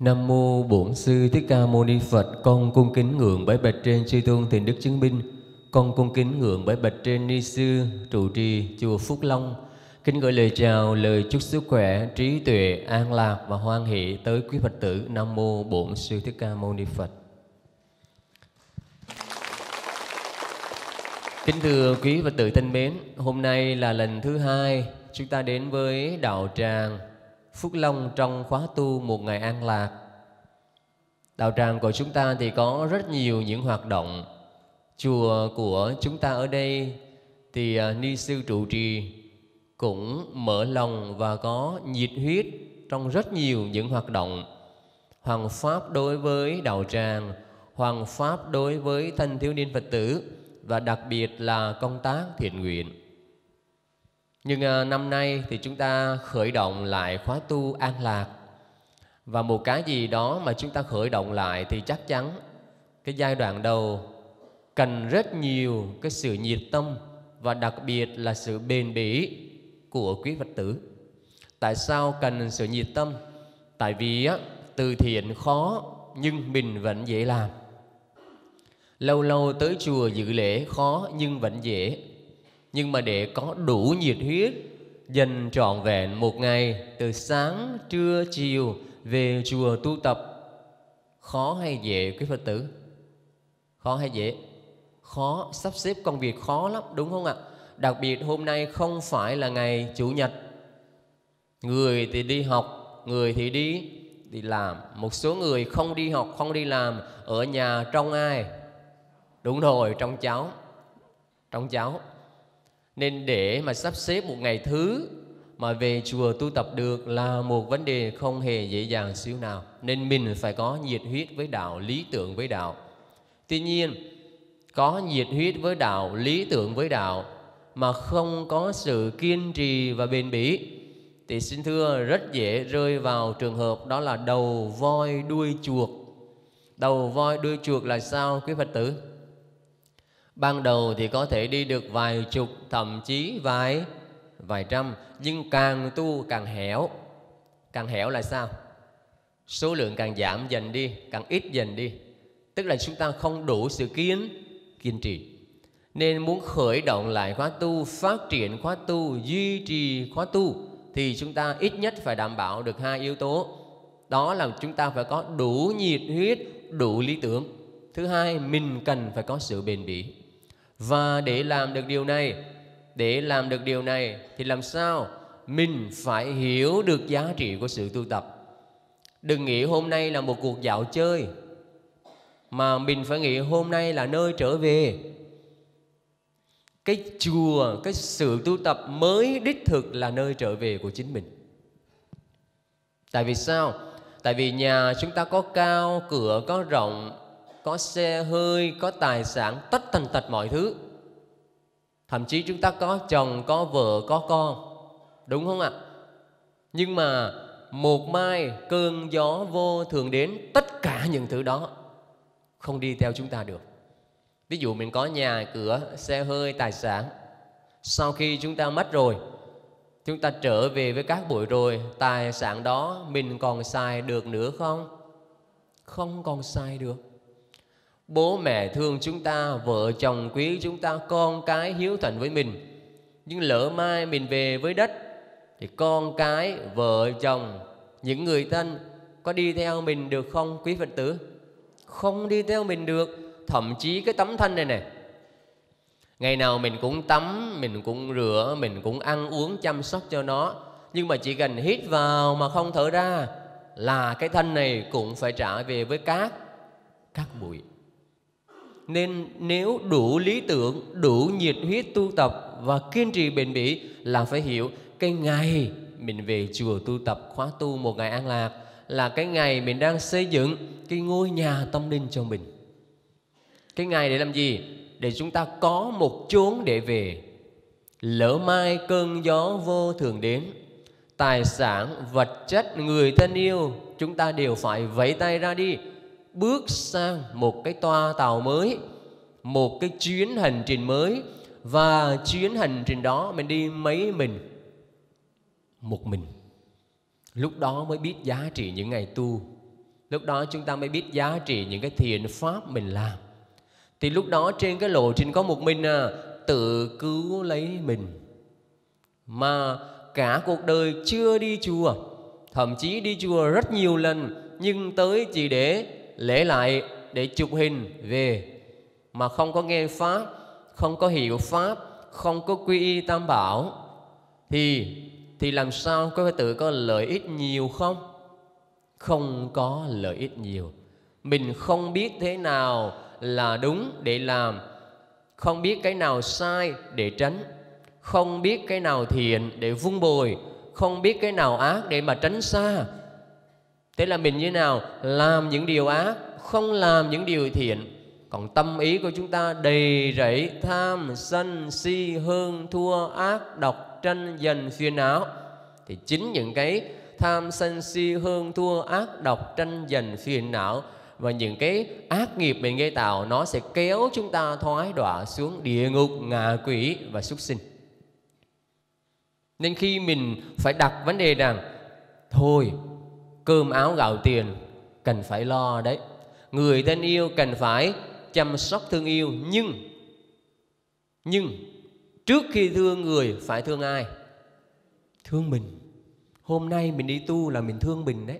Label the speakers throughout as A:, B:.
A: Nam mô Bổn sư Thích Ca Mâu Ni Phật. Con cung kính ngưỡng bái bạch trên chư tôn Thiền đức chứng minh. Con cung kính ngưỡng bái bạch trên ni sư trụ trì chùa Phúc Long. Kính gửi lời chào, lời chúc sức khỏe, trí tuệ, an lạc và hoan hỷ tới quý Phật tử. Nam mô Bổn sư Thích Ca Mâu Ni Phật. Kính thưa quý Phật tử thân mến, hôm nay là lần thứ hai chúng ta đến với đạo tràng Phúc Long trong khóa tu một ngày an lạc. Đạo tràng của chúng ta thì có rất nhiều những hoạt động. Chùa của chúng ta ở đây thì à, ni sư trụ trì cũng mở lòng và có nhiệt huyết trong rất nhiều những hoạt động. Hoàng pháp đối với đạo tràng, hoàng pháp đối với thanh thiếu niên Phật tử và đặc biệt là công tác thiện nguyện. Nhưng à, năm nay thì chúng ta khởi động lại khóa tu an lạc và một cái gì đó mà chúng ta khởi động lại thì chắc chắn cái giai đoạn đầu cần rất nhiều cái sự nhiệt tâm và đặc biệt là sự bền bỉ của quý Phật tử. Tại sao cần sự nhiệt tâm? Tại vì á, từ thiện khó nhưng mình vẫn dễ làm. Lâu lâu tới chùa dự lễ khó nhưng vẫn dễ nhưng mà để có đủ nhiệt huyết, dành trọn vẹn một ngày từ sáng, trưa, chiều về chùa tu tập, khó hay dễ, quý phật tử? Khó hay dễ? Khó, sắp xếp công việc khó lắm, đúng không ạ? Đặc biệt hôm nay không phải là ngày chủ nhật. Người thì đi học, người thì đi đi làm. Một số người không đi học, không đi làm, ở nhà trong ai? Đúng rồi trong cháu trong cháu nên để mà sắp xếp một ngày thứ mà về chùa tu tập được là một vấn đề không hề dễ dàng xíu nào. Nên mình phải có nhiệt huyết với đạo, lý tưởng với đạo. Tuy nhiên, có nhiệt huyết với đạo, lý tưởng với đạo mà không có sự kiên trì và bền bỉ, thì xin thưa, rất dễ rơi vào trường hợp đó là đầu voi đuôi chuột. Đầu voi đuôi chuột là sao, quý phật tử? Ban đầu thì có thể đi được vài chục, thậm chí vài vài trăm, nhưng càng tu càng hẻo. Càng hẻo là sao? Số lượng càng giảm dần đi, càng ít dần đi. Tức là chúng ta không đủ sự kiên kiên trì. Nên muốn khởi động lại khóa tu, phát triển khóa tu, duy trì khóa tu, thì chúng ta ít nhất phải đảm bảo được hai yếu tố. Đó là chúng ta phải có đủ nhiệt huyết, đủ lý tưởng. Thứ hai, mình cần phải có sự bền bỉ và để làm được điều này, để làm được điều này thì làm sao? Mình phải hiểu được giá trị của sự tu tập. Đừng nghĩ hôm nay là một cuộc dạo chơi mà mình phải nghĩ hôm nay là nơi trở về. Cái chùa, cái sự tu tập mới đích thực là nơi trở về của chính mình. Tại vì sao? Tại vì nhà chúng ta có cao, cửa có rộng, có xe hơi, có tài sản, tất tần tật mọi thứ. Thậm chí chúng ta có chồng, có vợ, có con. Đúng không ạ? Nhưng mà một mai cơn gió vô thường đến tất cả những thứ đó không đi theo chúng ta được. Ví dụ mình có nhà, cửa, xe hơi, tài sản. Sau khi chúng ta mất rồi, chúng ta trở về với các bụi rồi, tài sản đó mình còn xài được nữa không? Không còn xài được bố mẹ thương chúng ta, vợ chồng quý chúng ta, con cái hiếu thuận với mình. Nhưng lỡ mai mình về với đất, thì con cái, vợ chồng, những người thân có đi theo mình được không, quý phật tử? Không đi theo mình được. Thậm chí cái tấm thân này này ngày nào mình cũng tắm, mình cũng rửa, mình cũng ăn uống, chăm sóc cho nó. Nhưng mà chỉ cần hít vào mà không thở ra là cái thân này cũng phải trả về với các các bụi nên nếu đủ lý tưởng, đủ nhiệt huyết tu tập và kiên trì bền bỉ là phải hiểu cái ngày mình về chùa tu tập khóa tu một ngày an lạc là cái ngày mình đang xây dựng cái ngôi nhà tâm linh cho mình. Cái ngày để làm gì? Để chúng ta có một chốn để về. Lỡ mai cơn gió vô thường đến, tài sản, vật chất, người thân yêu chúng ta đều phải vẫy tay ra đi bước sang một cái toa tàu mới, một cái chuyến hành trình mới. Và chuyến hành trình đó, mình đi mấy mình? Một mình. Lúc đó mới biết giá trị những ngày tu. Lúc đó chúng ta mới biết giá trị những cái thiện pháp mình làm. Thì lúc đó trên cái lộ trình có một mình à tự cứu lấy mình. Mà cả cuộc đời chưa đi chùa, thậm chí đi chùa rất nhiều lần, nhưng tới chỉ để lễ lại để chụp hình về. Mà không có nghe pháp, không có hiểu pháp, không có quy y tam bảo, thì thì làm sao có thể tự có lợi ích nhiều không? Không có lợi ích nhiều. Mình không biết thế nào là đúng để làm. Không biết cái nào sai để tránh. Không biết cái nào thiện để vun bồi. Không biết cái nào ác để mà tránh xa thế là mình như nào? Làm những điều ác không làm những điều thiện. Còn tâm ý của chúng ta đầy rẫy, tham sân si, hương thua, ác độc, tranh giành, phiền não. Thì chính những cái tham sân si, hương thua, ác độc, tranh giành, phiền não và những cái ác nghiệp mình gây tạo, nó sẽ kéo chúng ta thoái đọa xuống địa ngục, ngạ quỷ và súc sinh. Nên khi mình phải đặt vấn đề rằng, thôi cơm áo gạo tiền, cần phải lo đấy. Người thân yêu cần phải chăm sóc thương yêu, nhưng nhưng trước khi thương người phải thương ai? Thương mình. Hôm nay mình đi tu là mình thương mình đấy.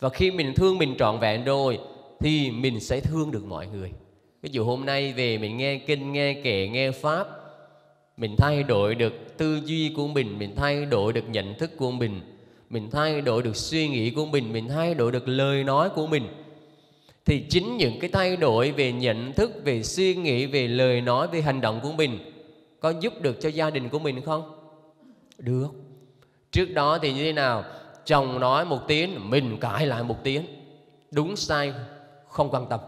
A: Và khi mình thương mình trọn vẹn rồi, thì mình sẽ thương được mọi người. Ví dụ hôm nay về mình nghe kinh, nghe kệ, nghe pháp, mình thay đổi được tư duy của mình mình thay đổi được nhận thức của mình mình thay đổi được suy nghĩ của mình mình thay đổi được lời nói của mình. Thì chính những cái thay đổi về nhận thức, về suy nghĩ, về lời nói, về hành động của mình có giúp được cho gia đình của mình không? Được. Trước đó thì như thế nào? Chồng nói một tiếng, mình cãi lại một tiếng. Đúng sai, không quan tâm.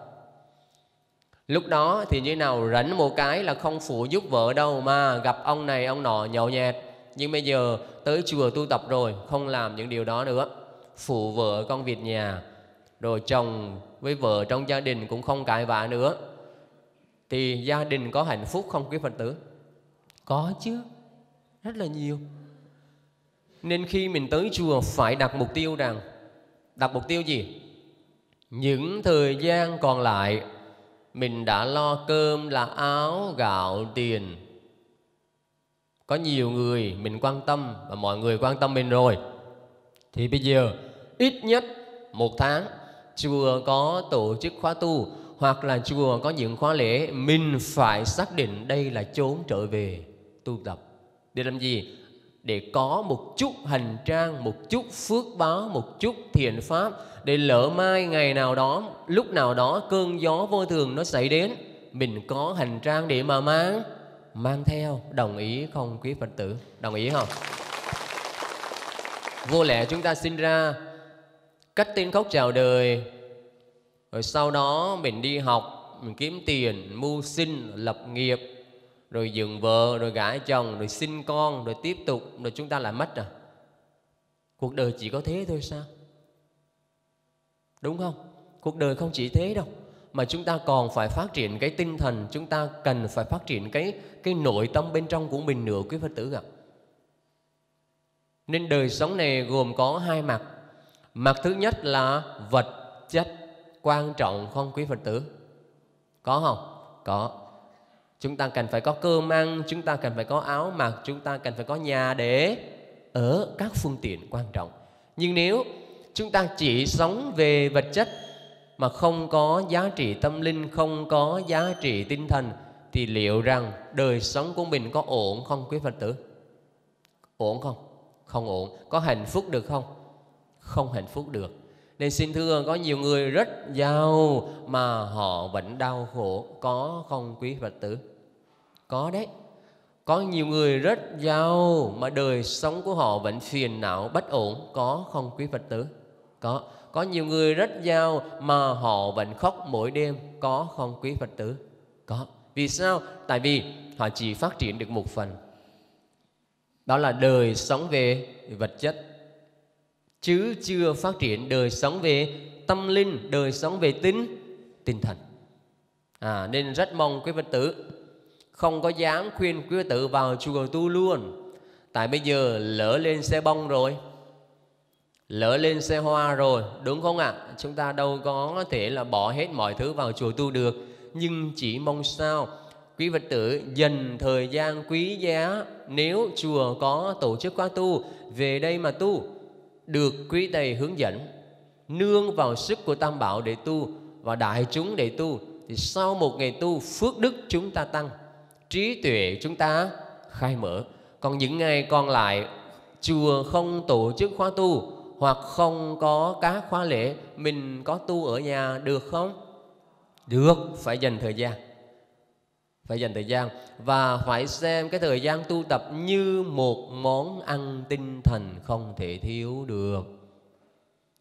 A: Lúc đó thì như thế nào? Rảnh một cái là không phụ giúp vợ đâu mà gặp ông này, ông nọ nhậu nhẹt. Nhưng bây giờ tới chùa tu tập rồi, không làm những điều đó nữa. Phụ vợ con việc nhà, rồi chồng với vợ trong gia đình cũng không cãi vã nữa. Thì gia đình có hạnh phúc không quý phật tử? Có chứ, rất là nhiều. Nên khi mình tới chùa phải đặt mục tiêu rằng, đặt mục tiêu gì? Những thời gian còn lại, mình đã lo cơm là áo, gạo, tiền có nhiều người mình quan tâm và mọi người quan tâm mình rồi. Thì bây giờ, ít nhất một tháng, chùa có tổ chức khóa tu hoặc là chùa có những khóa lễ, mình phải xác định đây là chốn trở về tu tập. Để làm gì? Để có một chút hành trang, một chút phước báo, một chút thiện pháp để lỡ mai ngày nào đó, lúc nào đó cơn gió vô thường nó xảy đến, mình có hành trang để mà mang mang theo, đồng ý không, quý phật tử? Đồng ý không? Vô lẽ chúng ta sinh ra cách tin khóc chào đời, rồi sau đó mình đi học, mình kiếm tiền, mưu sinh, lập nghiệp, rồi dựng vợ, rồi gả chồng, rồi sinh con, rồi tiếp tục, rồi chúng ta lại mất à? Cuộc đời chỉ có thế thôi sao? Đúng không? Cuộc đời không chỉ thế đâu mà chúng ta còn phải phát triển cái tinh thần, chúng ta cần phải phát triển cái cái nội tâm bên trong của mình nữa, quý phật tử ạ. Nên đời sống này gồm có hai mặt. Mặt thứ nhất là vật chất quan trọng không, quý phật tử? Có không? Có. Chúng ta cần phải có cơm ăn, chúng ta cần phải có áo mặc, chúng ta cần phải có nhà để ở các phương tiện quan trọng. Nhưng nếu chúng ta chỉ sống về vật chất mà không có giá trị tâm linh, không có giá trị tinh thần, thì liệu rằng đời sống của mình có ổn không, quý phật tử? Ổn không? Không ổn. Có hạnh phúc được không? Không hạnh phúc được. Nên xin thưa, có nhiều người rất giàu mà họ vẫn đau khổ. Có không, quý phật tử? Có đấy. Có nhiều người rất giàu mà đời sống của họ vẫn phiền não, bất ổn. Có không, quý phật tử? Có có nhiều người rất giàu mà họ vẫn khóc mỗi đêm. Có không quý phật tử? Có. Vì sao? Tại vì họ chỉ phát triển được một phần. Đó là đời sống về vật chất. Chứ chưa phát triển đời sống về tâm linh đời sống về tính tinh thần. À, nên rất mong quý phật tử không có dám khuyên quý phật tử vào chùa tu luôn. Tại bây giờ lỡ lên xe bông rồi lỡ lên xe hoa rồi, đúng không ạ? Chúng ta đâu có thể là bỏ hết mọi thứ vào chùa tu được. Nhưng chỉ mong sao, quý phật tử, dành thời gian quý giá, nếu chùa có tổ chức khóa tu, về đây mà tu, được quý thầy hướng dẫn. Nương vào sức của tam bảo để tu và đại chúng để tu, thì sau một ngày tu, phước đức chúng ta tăng, trí tuệ chúng ta khai mở. Còn những ngày còn lại, chùa không tổ chức khóa tu hoặc không có các khóa lễ, mình có tu ở nhà được không? Được, phải dành thời gian. Phải dành thời gian. Và phải xem cái thời gian tu tập như một món ăn tinh thần không thể thiếu được.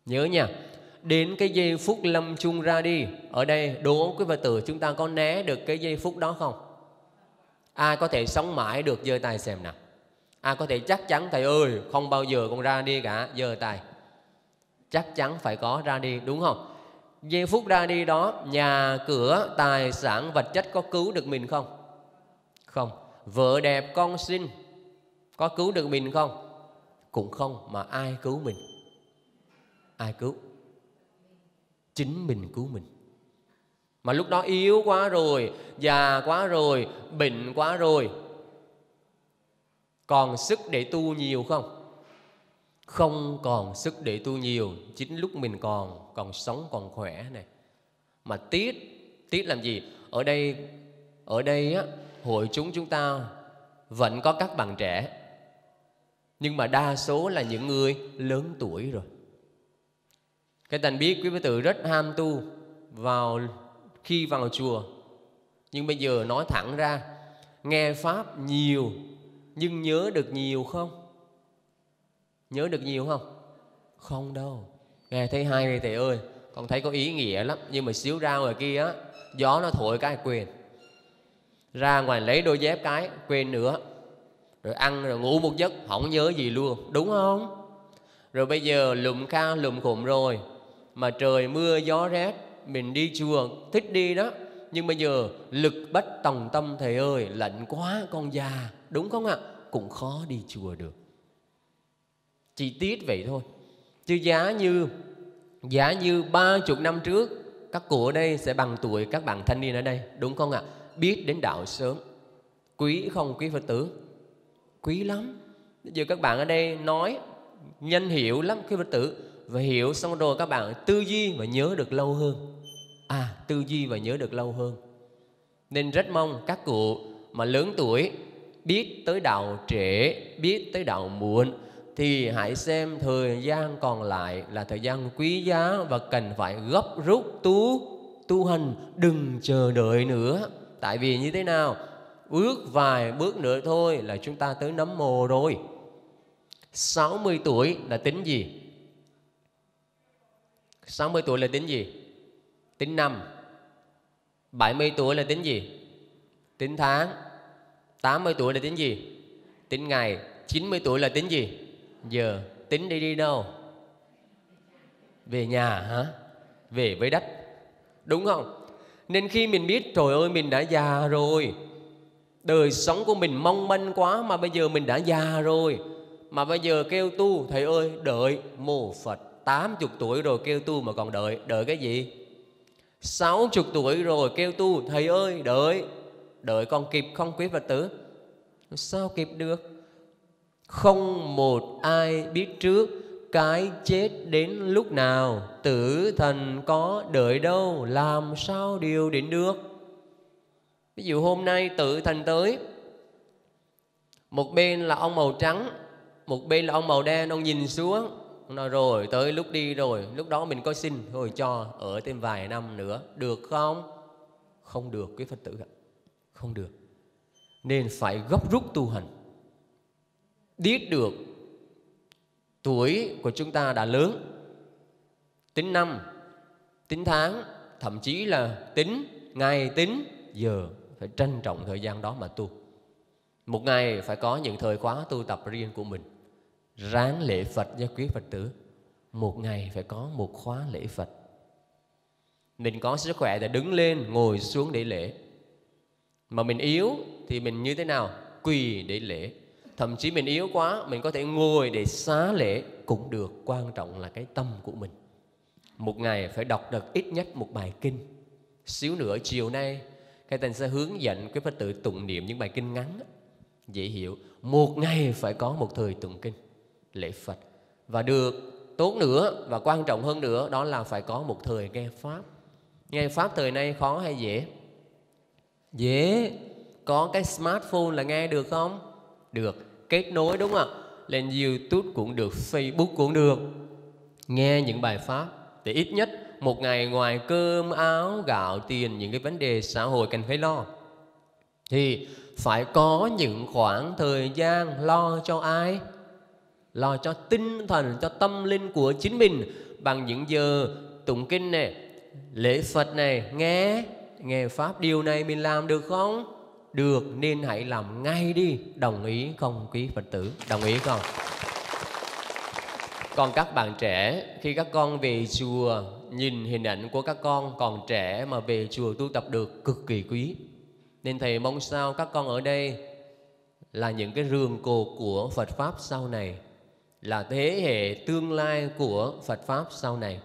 A: Nhớ nha, đến cái giây phút lâm chung ra đi, ở đây đố quý phật tử chúng ta có né được cái giây phút đó không? Ai có thể sống mãi được giơ tay xem nào ai có thể chắc chắn, thầy ơi, không bao giờ con ra đi cả, giờ tài. Chắc chắn phải có ra đi, đúng không? Giây phút ra đi đó, nhà cửa, tài sản, vật chất có cứu được mình không? Không. Vợ đẹp, con xinh, có cứu được mình không? Cũng không, mà ai cứu mình? Ai cứu? Chính mình cứu mình. Mà lúc đó yếu quá rồi, già quá rồi, bệnh quá rồi còn sức để tu nhiều không? Không còn sức để tu nhiều, chính lúc mình còn còn sống còn khỏe này mà tiếc tiếc làm gì? Ở đây ở đây á, hội chúng chúng ta vẫn có các bạn trẻ. Nhưng mà đa số là những người lớn tuổi rồi. Cái thành biết quý vị tử rất ham tu vào, khi vào chùa. Nhưng bây giờ nói thẳng ra, nghe pháp nhiều nhưng nhớ được nhiều không? Nhớ được nhiều không? Không đâu. Nghe thấy hay người thầy ơi, con thấy có ý nghĩa lắm. Nhưng mà xíu ra ngoài kia á, gió nó thổi cái quên. Ra ngoài lấy đôi dép cái, quên nữa. Rồi ăn, rồi ngủ một giấc, không nhớ gì luôn. Đúng không? Rồi bây giờ lùm ca lùm khủng rồi. Mà trời mưa, gió rét, mình đi chùa, thích đi đó. Nhưng bây giờ lực bất tòng tâm thầy ơi, lạnh quá con già đúng không ạ? Cũng khó đi chùa được. Chi tiết vậy thôi. Chứ giá như giá như ba chục năm trước, các cụ ở đây sẽ bằng tuổi các bạn thanh niên ở đây, đúng không ạ? Biết đến đạo sớm. Quý không quý phật tử? Quý lắm. Giờ các bạn ở đây nói, nhanh hiểu lắm quý phật tử, và hiểu xong rồi các bạn tư duy và nhớ được lâu hơn. À tư duy và nhớ được lâu hơn. Nên rất mong các cụ mà lớn tuổi biết tới đạo trễ, biết tới đạo muộn, thì hãy xem thời gian còn lại là thời gian quý giá và cần phải gấp rút tu tu hành, đừng chờ đợi nữa. Tại vì như thế nào? Bước vài bước nữa thôi là chúng ta tới nấm mồ rồi. 60 tuổi là tính gì? 60 tuổi là tính gì? Tính năm. 70 tuổi là tính gì? Tính tháng. 80 tuổi là tính gì? Tính ngày. 90 tuổi là tính gì? Giờ. Tính đi đi đâu? Về nhà hả? Về với đất. Đúng không? Nên khi mình biết, trời ơi, mình đã già rồi. Đời sống của mình mong manh quá mà bây giờ mình đã già rồi. Mà bây giờ kêu tu, thầy ơi, đợi mồ phật 80 tuổi rồi kêu tu mà còn đợi. Đợi cái gì? 60 tuổi rồi kêu tu, thầy ơi, đợi đợi còn kịp không quý phật tử? Sao kịp được? Không một ai biết trước cái chết đến lúc nào. Tử thần có đợi đâu, làm sao điều định được? Ví dụ hôm nay tử thần tới. Một bên là ông màu trắng, một bên là ông màu đen. Ông nhìn xuống nói, rồi, tới lúc đi rồi, lúc đó mình có xin thôi cho ở thêm vài năm nữa. Được không? Không được, quý phật tử ạ không được. Nên phải gấp rút tu hành. Biết được tuổi của chúng ta đã lớn, tính năm, tính tháng, thậm chí là tính, ngày tính, giờ phải trân trọng thời gian đó mà tu. Một ngày phải có những thời khóa tu tập riêng của mình, ráng lễ phật gia quý phật tử. Một ngày phải có một khóa lễ phật. Mình có sức khỏe thì đứng lên, ngồi xuống để lễ mà mình yếu thì mình như thế nào? Quỳ để lễ. Thậm chí mình yếu quá, mình có thể ngồi để xá lễ cũng được. Quan trọng là cái tâm của mình. Một ngày phải đọc được ít nhất một bài kinh. Xíu nữa chiều nay cái tên sẽ hướng dẫn quý phật tử tụng niệm những bài kinh ngắn dễ hiểu. Một ngày phải có một thời tụng kinh, lễ phật. Và được tốt nữa và quan trọng hơn nữa đó là phải có một thời nghe pháp. Nghe pháp thời nay khó hay dễ? Dễ. Có cái smartphone là nghe được không? Được. Kết nối đúng không ạ? Lên youtube cũng được, facebook cũng được. Nghe những bài pháp để ít nhất một ngày ngoài cơm, áo, gạo, tiền, những cái vấn đề xã hội cần phải lo. Thì phải có những khoảng thời gian lo cho ai? Lo cho tinh thần, cho tâm linh của chính mình bằng những giờ tụng kinh này, lễ phật này, nghe nghe pháp điều này mình làm được không? Được, nên hãy làm ngay đi. Đồng ý, không quý phật tử. Đồng ý không? Còn các bạn trẻ, khi các con về chùa, nhìn hình ảnh của các con còn trẻ mà về chùa tu tập được cực kỳ quý. Nên thầy mong sao các con ở đây là những cái rường cột của Phật pháp sau này, là thế hệ tương lai của Phật pháp sau này.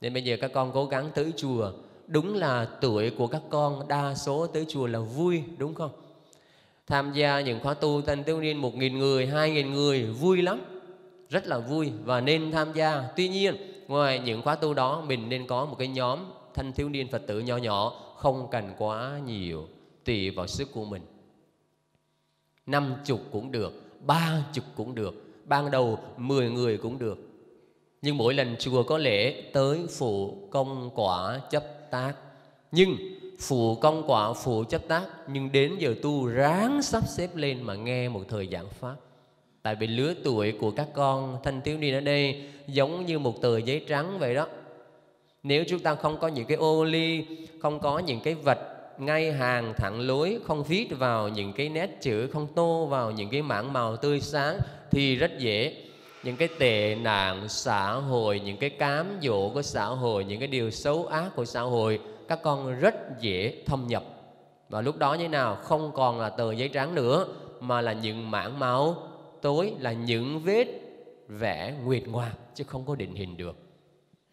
A: Nên bây giờ các con cố gắng tới chùa đúng là tuổi của các con, đa số tới chùa là vui, đúng không? Tham gia những khóa tu thanh thiếu niên một nghìn người, hai nghìn người, vui lắm, rất là vui và nên tham gia. Tuy nhiên, ngoài những khóa tu đó, mình nên có một cái nhóm thanh thiếu niên phật tử nhỏ nhỏ, không cần quá nhiều tùy vào sức của mình. Năm chục cũng được, ba chục cũng được, ban đầu mười người cũng được. Nhưng mỗi lần chùa có lễ, tới phụ công quả chấp tác. Nhưng phụ công quả phụ chấp tác, nhưng đến giờ tu ráng sắp xếp lên mà nghe một thời giảng pháp. Tại vì lứa tuổi của các con thanh thiếu niên ở đây giống như một tờ giấy trắng vậy đó. Nếu chúng ta không có những cái ô ly, không có những cái vật ngay hàng thẳng lối, không viết vào những cái nét chữ, không tô vào những cái mảng màu tươi sáng, thì rất dễ những cái tệ nạn xã hội, những cái cám dỗ của xã hội, những cái điều xấu ác của xã hội, các con rất dễ thâm nhập. Và lúc đó như nào? Không còn là tờ giấy trắng nữa, mà là những mảng máu. Tối là những vết vẽ nguyệt ngoạc, chứ không có định hình được.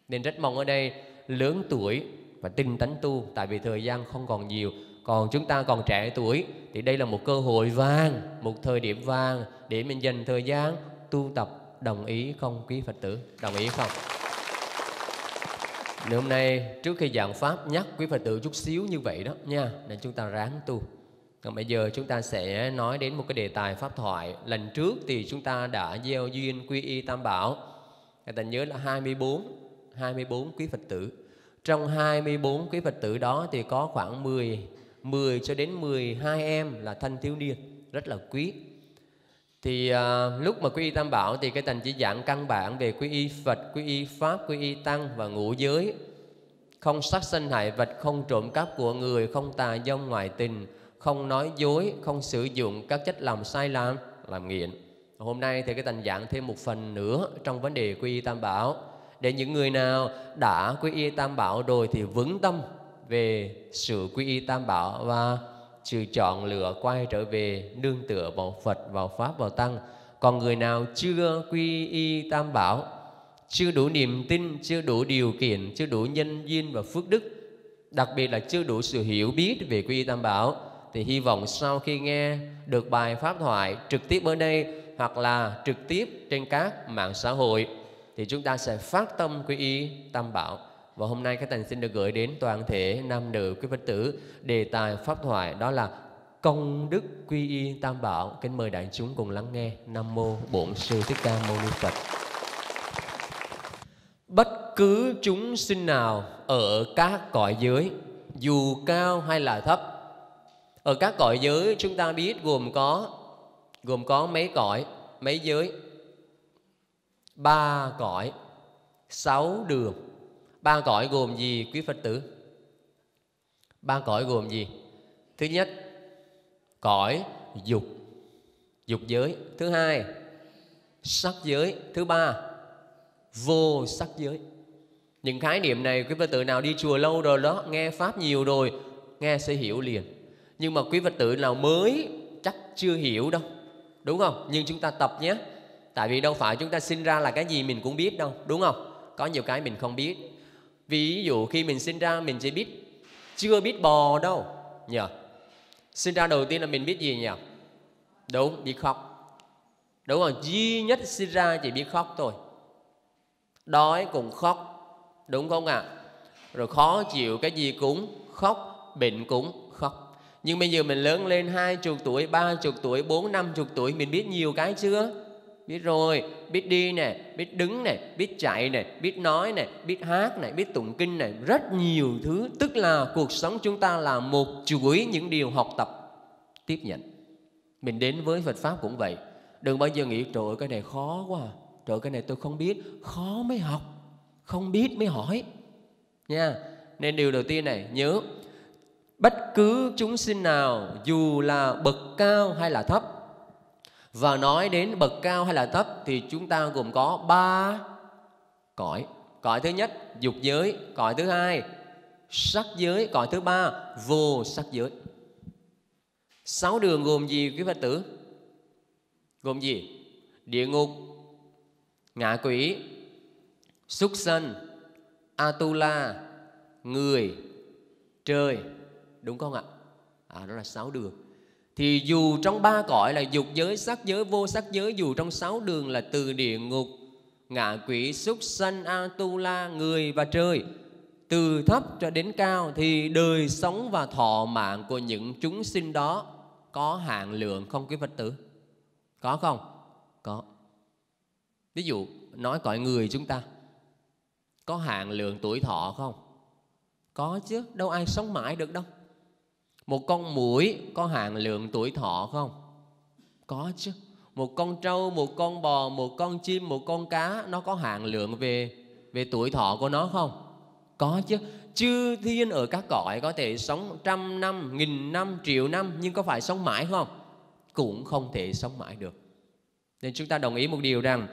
A: Nên rất mong ở đây lớn tuổi và tinh tấn tu, tại vì thời gian không còn nhiều. Còn chúng ta còn trẻ tuổi, thì đây là một cơ hội vàng, một thời điểm vàng để mình dành thời gian tu tập đồng ý không, quý phật tử? Đồng ý không? Nên hôm nay, trước khi giảng pháp, nhắc quý phật tử chút xíu như vậy đó nha. Để chúng ta ráng tu. Còn bây giờ chúng ta sẽ nói đến một cái đề tài pháp thoại. Lần trước thì chúng ta đã gieo duyên quy y tam bảo. Người ta nhớ là 24 24 quý phật tử. Trong 24 quý Phật tử đó thì có khoảng 10 10 cho đến 12 em là thanh thiếu niên. Rất là quý. Thì à, lúc mà quy y Tam Bảo thì cái thành chỉ dạng căn bản về quy y Phật, quy y Pháp, quy y Tăng và ngũ giới. Không sát sinh hại vật, không trộm cắp của người, không tà dâm ngoại tình, không nói dối, không sử dụng các chất làm sai làm, làm nghiện. Hôm nay thì cái thành dạng thêm một phần nữa trong vấn đề quy y Tam Bảo để những người nào đã quy y tam bảo rồi thì vững tâm về sự quy y tam bảo và sự chọn lựa quay trở về nương tựa vào Phật, vào Pháp, vào Tăng. Còn người nào chưa quy y tam bảo, chưa đủ niềm tin, chưa đủ điều kiện, chưa đủ nhân duyên và phước đức, đặc biệt là chưa đủ sự hiểu biết về quy y tam bảo, thì hy vọng sau khi nghe được bài pháp thoại trực tiếp ở đây hoặc là trực tiếp trên các mạng xã hội thì chúng ta sẽ phát tâm quy y tam bảo và hôm nay các thành xin được gửi đến toàn thể nam nữ quý phật tử đề tài pháp thoại, đó là công đức quy y tam bảo. Kính mời đại chúng cùng lắng nghe. Nam mô bổn sư thích ca mâu ni phật. Bất cứ chúng sinh nào ở các cõi giới, dù cao hay là thấp, ở các cõi giới chúng ta biết gồm có gồm có mấy cõi, mấy giới? Ba cõi, sáu đường ba cõi gồm gì, quý phật tử? Ba cõi gồm gì? Thứ nhất, cõi dục dục giới. Thứ hai, sắc giới. Thứ ba, vô sắc giới. Những khái niệm này quý phật tử nào đi chùa lâu rồi đó, nghe pháp nhiều rồi, nghe sẽ hiểu liền. Nhưng mà quý phật tử nào mới chắc chưa hiểu đâu, đúng không? Nhưng chúng ta tập nhé. Tại vì đâu phải chúng ta sinh ra là cái gì mình cũng biết đâu, đúng không? Có nhiều cái mình không biết ví dụ khi mình sinh ra, mình chỉ biết chưa biết bò đâu, nhờ. Sinh ra đầu tiên là mình biết gì nhỉ đúng, biết khóc. Đúng rồi, duy nhất sinh ra chỉ biết khóc thôi. Đói cũng khóc, đúng không ạ? À? rồi khó chịu cái gì cũng khóc, bệnh cũng khóc. Nhưng bây giờ mình lớn lên hai chục tuổi, ba chục tuổi, bốn năm chục tuổi, mình biết nhiều cái chưa? Biết rồi, biết đi nè, biết đứng nè, biết chạy nè, biết nói nè, biết hát nè, biết tụng kinh nè. Rất nhiều thứ, tức là cuộc sống chúng ta là một chuỗi những điều học tập, tiếp nhận. Mình đến với phật pháp cũng vậy. Đừng bao giờ nghĩ, trời ơi, cái này khó quá à. trời ơi, cái này tôi không biết. Khó mới học, không biết mới hỏi. Nha. Nên điều đầu tiên này, nhớ, bất cứ chúng sinh nào dù là bậc cao hay là thấp và nói đến bậc cao hay là thấp thì chúng ta gồm có ba cõi. Cõi thứ nhất dục giới. Cõi thứ hai sắc giới. Cõi thứ ba vô sắc giới. Sáu đường gồm gì quý phật tử? Gồm gì? Địa ngục ngạ quỷ súc sanh atula người trời. Đúng không ạ? À, đó là sáu đường thì dù trong ba cõi là dục giới sắc giới vô sắc giới dù trong sáu đường là từ địa ngục ngạ quỷ súc sanh an tu-la, người và trời từ thấp cho đến cao thì đời sống và thọ mạng của những chúng sinh đó có hạn lượng không quý phật tử? Có không? Có. Ví dụ nói cõi người chúng ta có hạn lượng tuổi thọ không? Có chứ đâu ai sống mãi được đâu một con muỗi có hạn lượng tuổi thọ không? Có chứ. Một con trâu, một con bò, một con chim, một con cá, nó có hạn lượng về về tuổi thọ của nó không? Có chứ. Chư thiên ở các cõi có thể sống trăm năm, nghìn năm, triệu năm, nhưng có phải sống mãi không? Cũng không thể sống mãi được. Nên chúng ta đồng ý một điều rằng,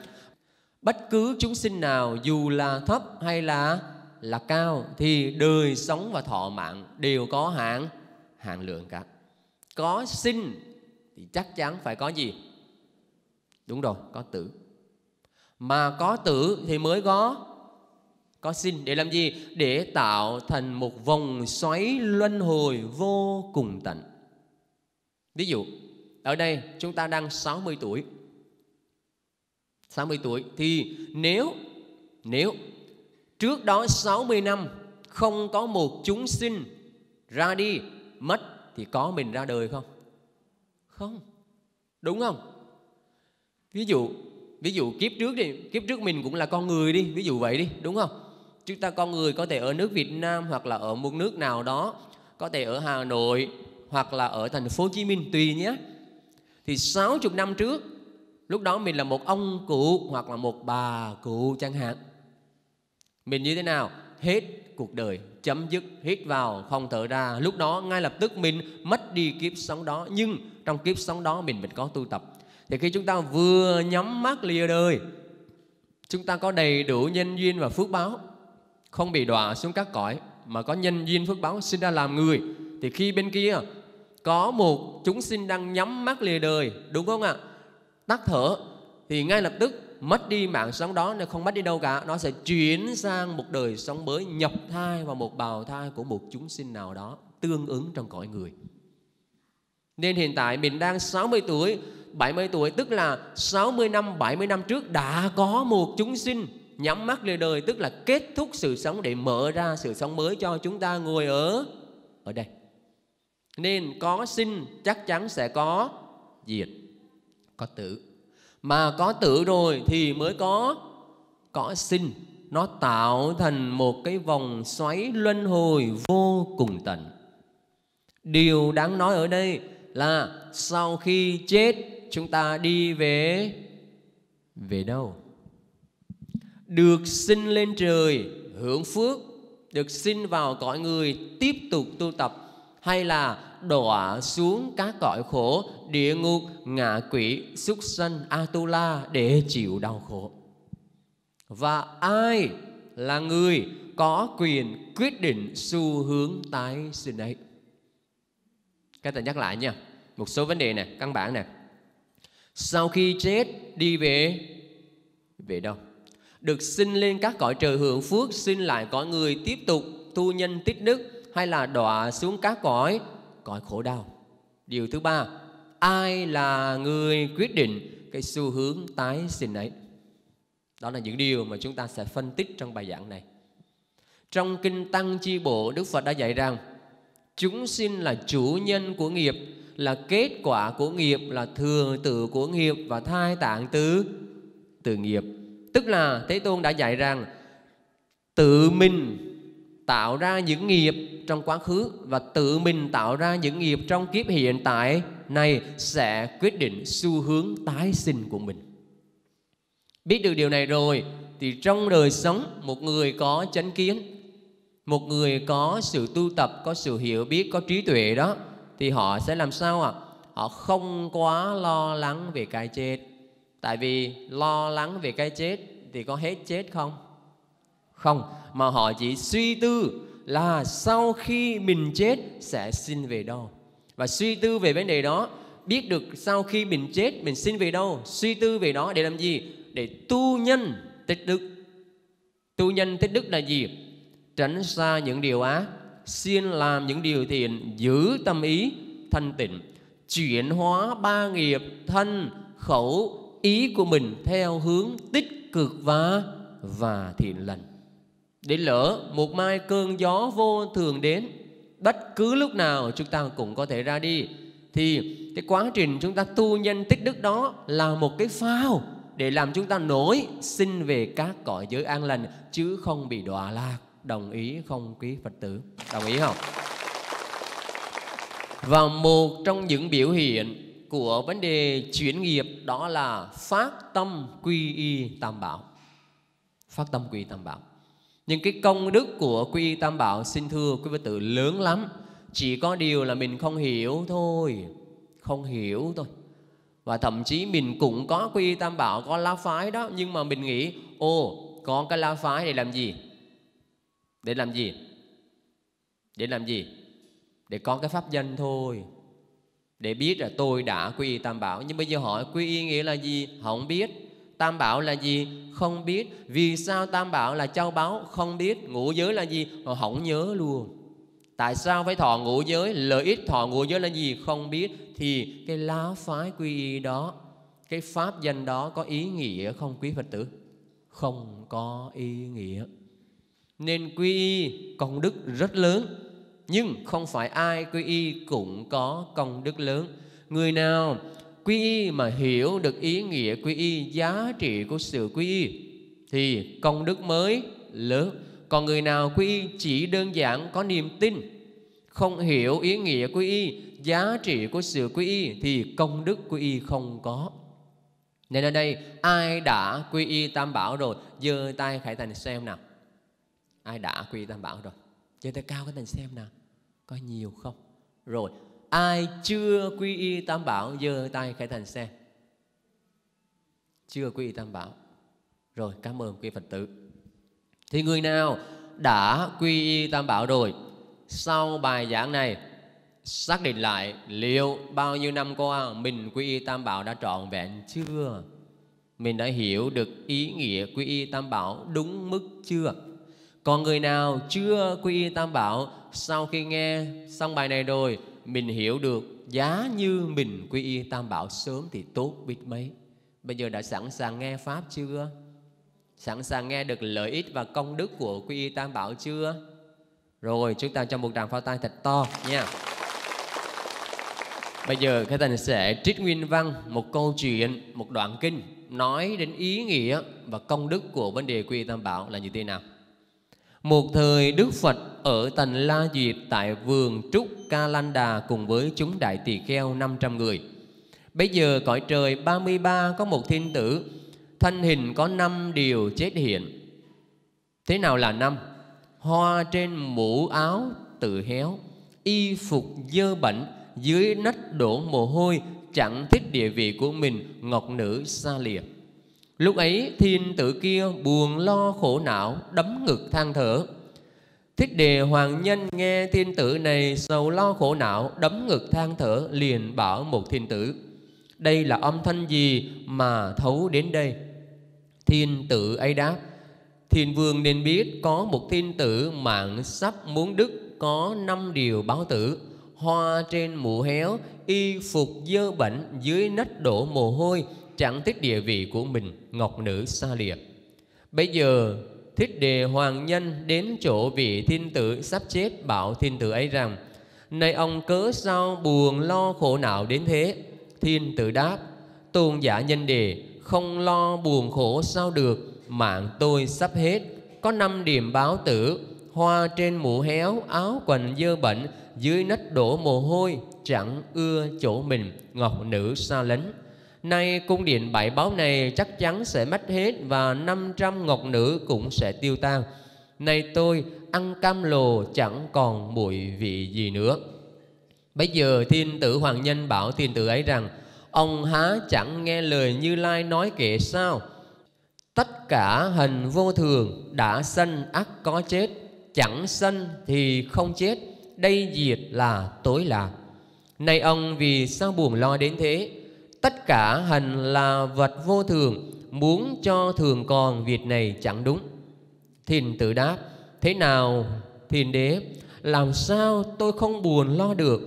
A: bất cứ chúng sinh nào dù là thấp hay là là cao thì đời sống và thọ mạng đều có hạn hạn lượng cả. Có sinh thì chắc chắn phải có gì? Đúng rồi, có tử. Mà có tử thì mới có có sinh. Để làm gì? Để tạo thành một vòng xoáy luân hồi vô cùng tận. Ví dụ, ở đây chúng ta đang 60 tuổi. 60 tuổi thì nếu nếu trước đó 60 năm không có một chúng sinh ra đi mất thì có mình ra đời không? Không. Đúng không? Ví dụ ví dụ kiếp trước đi, kiếp trước mình cũng là con người đi, ví dụ vậy đi, đúng không? Chúng ta con người có thể ở nước Việt Nam hoặc là ở một nước nào đó, có thể ở Hà Nội hoặc là ở thành phố Hồ Chí Minh tùy nhé. Thì 60 năm trước, lúc đó mình là một ông cụ hoặc là một bà cụ chẳng hạn. Mình như thế nào? Hết cuộc đời, chấm dứt hít vào, không thở ra. Lúc đó, ngay lập tức mình mất đi kiếp sống đó. Nhưng trong kiếp sống đó mình vẫn có tu tập. Thì khi chúng ta vừa nhắm mắt lìa đời, chúng ta có đầy đủ nhân duyên và phước báo. Không bị đọa xuống các cõi, mà có nhân duyên phước báo sinh ra làm người. Thì khi bên kia, có một chúng sinh đang nhắm mắt lìa đời, đúng không ạ? Tắt thở, thì ngay lập tức mất đi mạng sống đó, nó không mất đi đâu cả. Nó sẽ chuyển sang một đời sống mới, nhập thai vào một bào thai của một chúng sinh nào đó tương ứng trong cõi người. Nên hiện tại mình đang 60 tuổi 70 tuổi, tức là 60 năm 70 năm trước đã có một chúng sinh nhắm mắt lên đời, tức là kết thúc sự sống để mở ra sự sống mới cho chúng ta ngồi ở ở đây. Nên có sinh chắc chắn sẽ có diệt, có tử mà có tử rồi thì mới có có sinh. Nó tạo thành một cái vòng xoáy luân hồi vô cùng tận. Điều đáng nói ở đây là sau khi chết, chúng ta đi về về đâu? Được sinh lên trời, hưởng phước, được sinh vào cõi người, tiếp tục tu tập. Hay là đọa xuống các cõi khổ, địa ngục, ngạ quỷ, súc sanh atula để chịu đau khổ. Và ai là người có quyền quyết định xu hướng tái sinh ấy? Các ta nhắc lại nha. Một số vấn đề này căn bản này sau khi chết, đi về về đâu? Được sinh lên các cõi trời hưởng phước, sinh lại cõi người tiếp tục tu nhân tích đức hay là đọa xuống các cõi cõi khổ đau. Điều thứ ba, ai là người quyết định cái xu hướng tái sinh ấy? Đó là những điều mà chúng ta sẽ phân tích trong bài giảng này. Trong kinh tăng chi bộ, đức phật đã dạy rằng, chúng sinh là chủ nhân của nghiệp, là kết quả của nghiệp, là thừa tự của nghiệp và thai tạng tứ, từ nghiệp. Tức là thế tôn đã dạy rằng, tự mình tạo ra những nghiệp trong quá khứ và tự mình tạo ra những nghiệp trong kiếp hiện tại này sẽ quyết định xu hướng tái sinh của mình. Biết được điều này rồi thì trong đời sống một người có chánh kiến, một người có sự tu tập, có sự hiểu biết, có trí tuệ đó thì họ sẽ làm sao ạ? À? Họ không quá lo lắng về cái chết. Tại vì lo lắng về cái chết thì có hết chết không? Không, mà họ chỉ suy tư là sau khi mình chết sẽ xin về đâu. Và suy tư về vấn đề đó, biết được sau khi mình chết mình xin về đâu, suy tư về đó để làm gì? Để tu nhân tích đức. Tu nhân tích đức là gì? Tránh xa những điều ác, xin làm những điều thiện, giữ tâm ý thanh tịnh, chuyển hóa ba nghiệp thân, khẩu, ý của mình theo hướng tích cực và và thiện lành. Để lỡ một mai cơn gió vô thường đến, Bất cứ lúc nào chúng ta cũng có thể ra đi, Thì cái quá trình chúng ta tu nhân tích đức đó Là một cái phao để làm chúng ta nổi xin về các cõi giới an lành, Chứ không bị đọa lạc Đồng ý không, quý Phật tử? Đồng ý không? Và một trong những biểu hiện của vấn đề chuyển nghiệp đó là phát tâm quy y tam bảo. Phát tâm quy y tam bảo. Nhưng cái công đức của quy tam bảo xin thưa quý vị tử, lớn lắm. Chỉ có điều là mình không hiểu thôi. Không hiểu thôi. Và thậm chí mình cũng có quy tam bảo, Có lá phái đó. Nhưng mà mình nghĩ, ô, có cái lá phái để làm gì? Để làm gì? Để làm gì? Để có cái pháp danh thôi. Để biết là tôi đã quy tam bảo. Nhưng bây giờ hỏi quy y nghĩa là gì? Không biết. Tam bảo là gì? Không biết. Vì sao tam bảo là châu báu? Không biết. Ngũ giới là gì? Ờ, Họ không nhớ luôn. Tại sao phải thọ ngũ giới? Lợi ích thọ ngũ giới là gì? Không biết. Thì cái lá phái quy y đó, cái pháp danh đó có ý nghĩa không quý Phật tử? Không có ý nghĩa. Nên quy y công đức rất lớn. Nhưng không phải ai quy y cũng có công đức lớn. Người nào quy y mà hiểu được ý nghĩa quy y, giá trị của sự quy y, thì công đức mới lớn. Còn người nào quy y chỉ đơn giản có niềm tin, không hiểu ý nghĩa quy y, giá trị của sự quy y, thì công đức quy y không có. Nên ở đây, ai đã quy y tam bảo rồi, giơ tay khải thành xem nào. Ai đã quy y tam bảo rồi, giơ tay cao cái thành xem nào, có nhiều không? Rồi ai chưa quy y tam bảo, giơ tay khải thành xem chưa quy y tam bảo. Rồi, cảm ơn quý phật tử. Thì người nào đã quy y tam bảo rồi, sau bài giảng này, xác định lại liệu bao nhiêu năm qua mình quy y tam bảo đã trọn vẹn chưa? Mình đã hiểu được ý nghĩa quy y tam bảo đúng mức chưa? Còn người nào chưa quy y tam bảo, sau khi nghe xong bài này rồi mình hiểu được giá như mình quy y tam bảo sớm thì tốt biết mấy. Bây giờ đã sẵn sàng nghe pháp chưa? Sẵn sàng nghe được lợi ích và công đức của quy y tam bảo chưa? Rồi, chúng ta cho một tràng pháo tay thật to nha. Bây giờ cái thành sẽ trích nguyên văn một câu chuyện, một đoạn kinh nói đến ý nghĩa và công đức của vấn đề quy y tam bảo là như thế nào một thời Đức Phật ở Tần La Diệt tại vườn Trúc Ca Lan Đà cùng với chúng đại tỳ kheo 500 người. Bây giờ cõi trời 33 có một thiên tử, thân hình có năm điều chết hiện. Thế nào là năm? Hoa trên mũ áo tự héo, y phục dơ bẩn, dưới nách đổ mồ hôi, chẳng thích địa vị của mình, ngọc nữ xa liệt. Lúc ấy thiên tử kia buồn lo khổ não Đấm ngực than thở Thích đề hoàng nhân nghe thiên tử này Sầu lo khổ não Đấm ngực than thở liền bảo một thiên tử Đây là âm thanh gì mà thấu đến đây? Thiên tử ấy đáp, Thiên vương nên biết có một thiên tử mạng sắp muốn đức có năm điều báo tử hoa trên mũ héo y phục dơ bẩn dưới nách đổ mồ hôi chẳng thích địa vị của mình, ngọc nữ xa lìa bây giờ, thích đề hoàng nhân đến chỗ vị thiên tử sắp chết bảo thiên tử ấy rằng, này ông cớ sao buồn lo khổ não đến thế? Thiên tử đáp, tôn giả nhân đề, không lo buồn khổ sao được, mạng tôi sắp hết. Có năm điểm báo tử, hoa trên mũ héo, áo quần dơ bẩn, dưới nách đổ mồ hôi, chẳng ưa chỗ mình. Ngọc nữ xa lánh nay cung điện bảy báo này chắc chắn sẽ mất hết và 500 ngọc nữ cũng sẽ tiêu tan. Nay tôi ăn cam lồ chẳng còn mùi vị gì nữa. Bây giờ thiên tử hoàng nhân bảo thiên tử ấy rằng, ông há chẳng nghe lời như lai nói kệ sao? Tất cả hình vô thường đã sanh ác có chết, chẳng sanh thì không chết, đây diệt là tối lạc. Nay ông vì sao buồn lo đến thế? Tất cả hành là vật vô thường, muốn cho thường còn việc này chẳng đúng. Thiền tự đáp, thế nào thiền đế? Làm sao tôi không buồn lo được?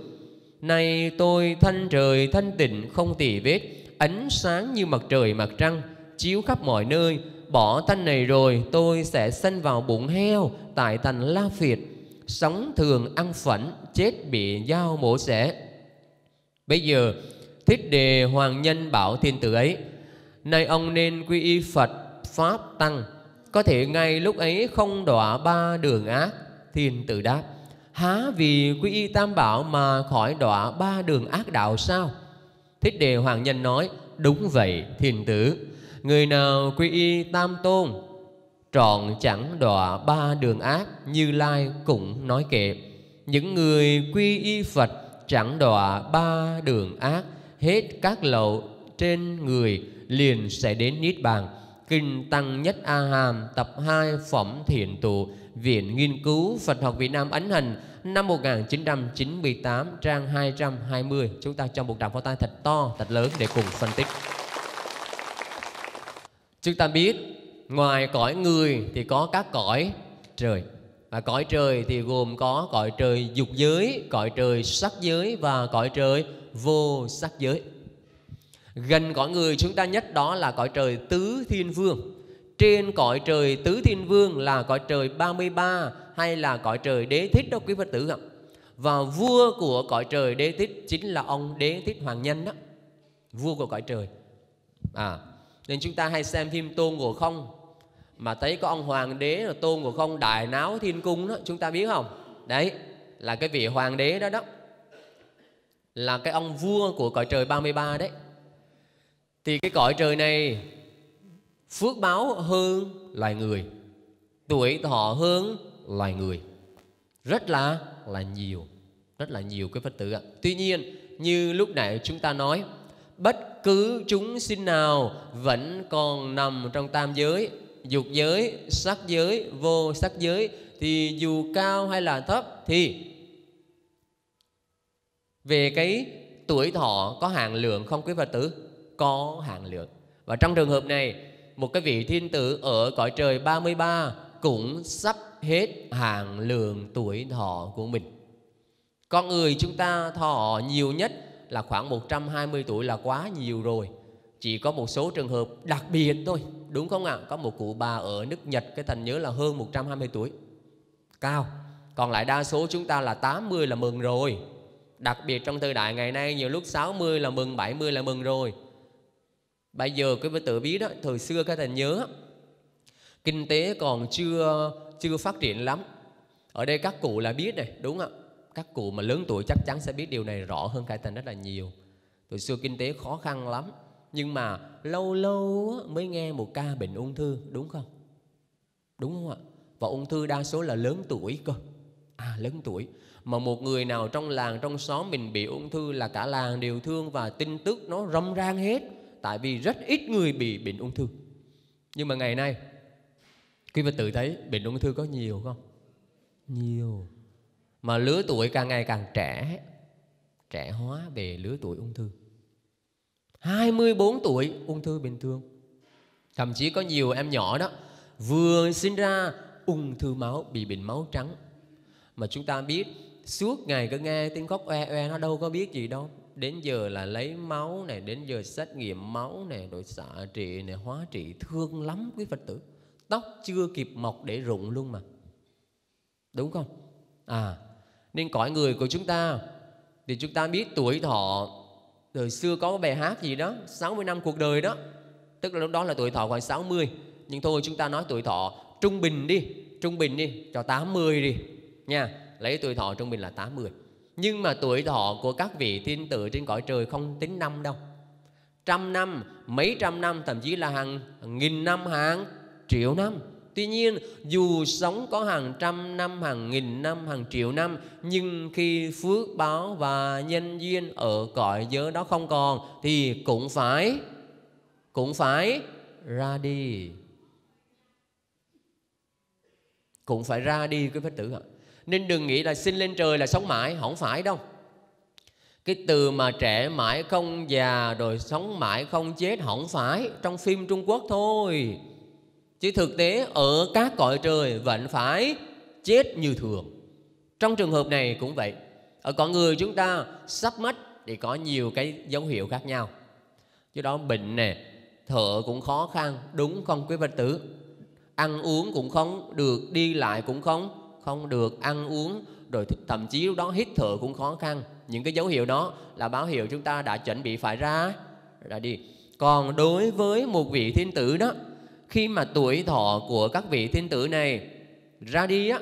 A: Nay tôi thanh trời thanh tịnh không tỉ vết, ánh sáng như mặt trời mặt trăng, chiếu khắp mọi nơi. Bỏ thân này rồi tôi sẽ sanh vào bụng heo tại thành la phiệt. Sống thường ăn phẫn, chết bị dao mổ xẻ. Bây giờ thích đề hoàng nhân bảo thiên tử ấy nay ông nên quy y phật pháp tăng, có thể ngay lúc ấy không đọa ba đường ác? Thiên tử đáp, há vì quy y tam bảo mà khỏi đọa ba đường ác đạo sao? Thích đề hoàng nhân nói, đúng vậy, thiên tử. Người nào quy y tam tôn trọn chẳng đọa ba đường ác như lai cũng nói kệ. Những người quy y phật chẳng đọa ba đường ác hết các lậu trên người liền sẽ đến niết bàn. Kinh tăng nhất a hàm tập 2 phẩm thiện tụ, viện nghiên cứu phật học việt nam ấn hành, năm 1998 trang 220 chúng ta cho một tràng pháo tay thật to, thật lớn để cùng phân tích. Chúng ta biết, ngoài cõi người thì có các cõi trời và cõi trời thì gồm có cõi trời dục giới, cõi trời sắc giới và cõi trời vô sắc giới. Gần cõi người chúng ta nhất đó là cõi trời tứ thiên vương. Trên cõi trời tứ thiên vương là cõi trời 33 hay là cõi trời đế thích đó, quý phật tử ạ. Và vua của cõi trời đế thích chính là ông đế thích hoàng nhân đó. Vua của cõi trời. À nên chúng ta hay xem phim tôn ngộ không mà thấy có ông hoàng đế là tôn của không đại náo thiên cung đó, chúng ta biết không? Đấy, là cái vị hoàng đế đó đó. Là cái ông vua của cõi trời 33 đấy. Thì cái cõi trời này phước báo hơn loài người, tuổi thọ hơn loài người. Rất là là nhiều, rất là nhiều cái phật tử ạ. Tuy nhiên, như lúc nãy chúng ta nói, bất cứ chúng sinh nào vẫn còn nằm trong tam giới dục giới, sắc giới, vô sắc giới, thì dù cao hay là thấp thì về cái tuổi thọ có hạn lượng không quý phật tử? Có hạn lượng. Và trong trường hợp này, một cái vị thiên tử ở cõi trời 33 cũng sắp hết hạn lượng tuổi thọ của mình. Con người chúng ta thọ nhiều nhất là khoảng 120 tuổi là quá nhiều rồi. Chỉ có một số trường hợp đặc biệt thôi đúng không ạ? Có một cụ bà ở nước Nhật, cái thành nhớ là hơn 120 tuổi. Cao. Còn lại đa số chúng ta là 80 là mừng rồi. Đặc biệt trong thời đại ngày nay, nhiều lúc 60 là mừng 70 là mừng rồi. Bây giờ cái tự biết đó, thời xưa cái thành nhớ, kinh tế còn chưa chưa phát triển lắm. Ở đây các cụ là biết này, đúng không ạ? Các cụ mà lớn tuổi chắc chắn sẽ biết điều này rõ hơn cái thành rất là nhiều. Từ xưa kinh tế khó khăn lắm nhưng mà lâu lâu mới nghe một ca bệnh ung thư, đúng không? Đúng không ạ? Và ung thư đa số là lớn tuổi cơ. À lớn tuổi. Mà một người nào trong làng, trong xóm mình bị ung thư là cả làng đều thương và tin tức nó râm ran hết. Tại vì rất ít người bị bệnh ung thư. Nhưng mà ngày nay, quý vị tự thấy bệnh ung thư có nhiều không? Nhiều. Mà lứa tuổi càng ngày càng trẻ trẻ hóa về lứa tuổi ung thư. 24 tuổi, ung thư bình thường. Thậm chí có nhiều em nhỏ đó vừa sinh ra ung thư máu bị bệnh máu trắng. Mà chúng ta biết, suốt ngày cứ nghe tiếng khóc oe oe, nó đâu có biết gì đâu. Đến giờ là lấy máu này, đến giờ xét nghiệm máu này, rồi xạ trị này, hóa trị. Thương lắm quý phật tử. Tóc chưa kịp mọc để rụng luôn mà. Đúng không? À nên cõi người của chúng ta, thì chúng ta biết tuổi thọ Đời xưa có bài hát gì đó 60 năm cuộc đời đó. Tức là lúc đó là tuổi thọ khoảng 60 nhưng thôi chúng ta nói tuổi thọ trung bình đi, trung bình đi, cho 80 đi. Nha, lấy tuổi thọ trung bình là 80 nhưng mà tuổi thọ của các vị thiên tử trên cõi trời không tính năm đâu. Trăm năm, mấy trăm năm, thậm chí là hàng nghìn năm, hàng triệu năm. Tuy nhiên dù sống có hàng trăm năm, hàng nghìn năm, hàng triệu năm Nhưng khi phước báo và nhân duyên ở cõi giới đó không còn Thì cũng phải cũng phải ra đi. Cũng phải ra đi quý Phật tử ạ. Nên đừng nghĩ là sinh lên trời là sống mãi Không phải đâu. Cái từ mà trẻ mãi không già rồi sống mãi không chết không phải trong phim Trung Quốc thôi chứ thực tế ở các cõi trời vẫn phải chết như thường. Trong trường hợp này cũng vậy. Ở con người chúng ta sắp mất thì có nhiều cái dấu hiệu khác nhau. Chứ đó bệnh nè, thở cũng khó khăn, đúng không quý phật tử? Ăn uống cũng không được, đi lại cũng không không được ăn uống. Rồi thậm chí lúc đó hít thở cũng khó khăn. Những cái dấu hiệu đó là báo hiệu chúng ta đã chuẩn bị phải ra. Ra đi. Còn đối với một vị thiên tử đó khi mà tuổi thọ của các vị thiên tử này ra đi á,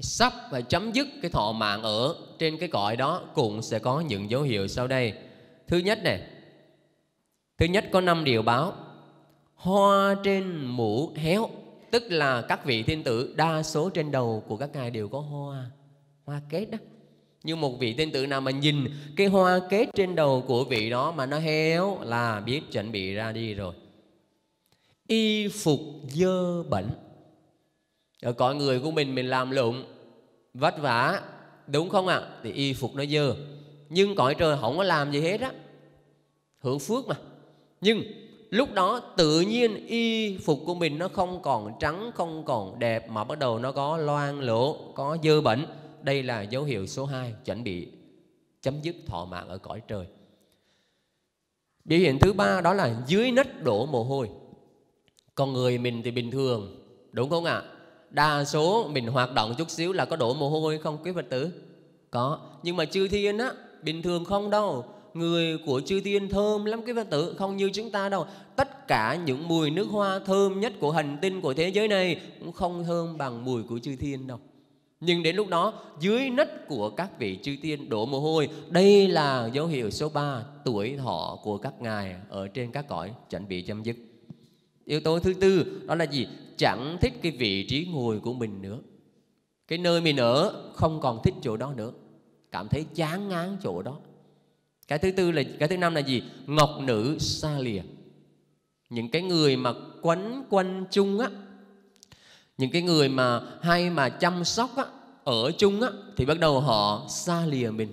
A: sắp và chấm dứt cái thọ mạng ở trên cái cõi đó cũng sẽ có những dấu hiệu sau đây. Thứ nhất này thứ nhất có năm điều báo. Hoa trên mũ héo, tức là các vị thiên tử đa số trên đầu của các ngài đều có hoa hoa kết đó. Như một vị thiên tử nào mà nhìn cái hoa kết trên đầu của vị đó mà nó héo là biết chuẩn bị ra đi rồi y phục dơ bẩn. Ở cõi người của mình mình làm lụng, vất vả, đúng không ạ? À? thì y phục nó dơ. Nhưng cõi trời không có làm gì hết á. Hưởng phước mà. Nhưng lúc đó tự nhiên y phục của mình nó không còn trắng, không còn đẹp mà bắt đầu nó có loang lỗ, có dơ bẩn. Đây là dấu hiệu số 2 chuẩn bị chấm dứt thọ mạng ở cõi trời. Biểu hiện thứ ba đó là dưới nách đổ mồ hôi con người mình thì bình thường, đúng không ạ? Đa số mình hoạt động chút xíu là có đổ mồ hôi không, quý phật tử? Có. Nhưng mà chư thiên á, bình thường không đâu. Người của chư thiên thơm lắm, quý phật tử, không như chúng ta đâu. Tất cả những mùi nước hoa thơm nhất của hành tinh của thế giới này cũng không thơm bằng mùi của chư thiên đâu. Nhưng đến lúc đó, dưới nách của các vị chư tiên đổ mồ hôi, đây là dấu hiệu số 3 tuổi thọ của các ngài ở trên các cõi chuẩn bị chấm dứt yếu tố thứ tư, đó là gì? Chẳng thích cái vị trí ngồi của mình nữa. Cái nơi mình ở không còn thích chỗ đó nữa. Cảm thấy chán ngán chỗ đó. Cái thứ tư là, cái thứ năm là gì? Ngọc nữ xa lìa. Những cái người mà quấn quanh chung á, những cái người mà hay mà chăm sóc á, ở chung á, thì bắt đầu họ xa lìa mình.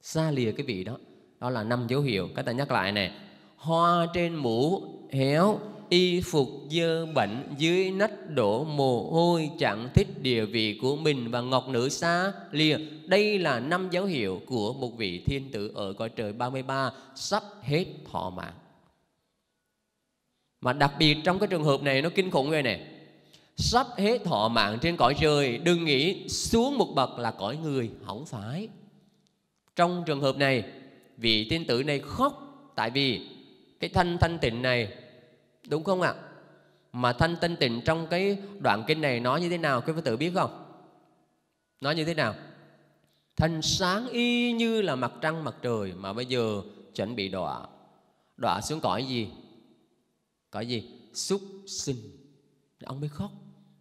A: Xa lìa cái vị đó. Đó là năm dấu hiệu. Các ta nhắc lại nè. Hoa trên mũ héo y phục dơ bệnh dưới nách đổ mồ hôi chẳng thích địa vị của mình và ngọc nữ xa lìa. Đây là năm dấu hiệu của một vị thiên tử ở cõi trời 33 sắp hết thọ mạng. Mà đặc biệt trong cái trường hợp này nó kinh khủng rồi nè. Sắp hết thọ mạng trên cõi trời, đừng nghĩ xuống một bậc là cõi người không phải trong trường hợp này, vị tiên tử này khóc tại vì cái thanh thanh tịnh này Đúng không ạ? Mà thanh tinh tịnh trong cái đoạn kinh này nói như thế nào quý vị tự biết không? Nói như thế nào? Thanh sáng y như là mặt trăng, mặt trời mà bây giờ chuẩn bị đọa. Đọa xuống cõi gì? Cõi gì? Xúc sinh. Ông mới khóc.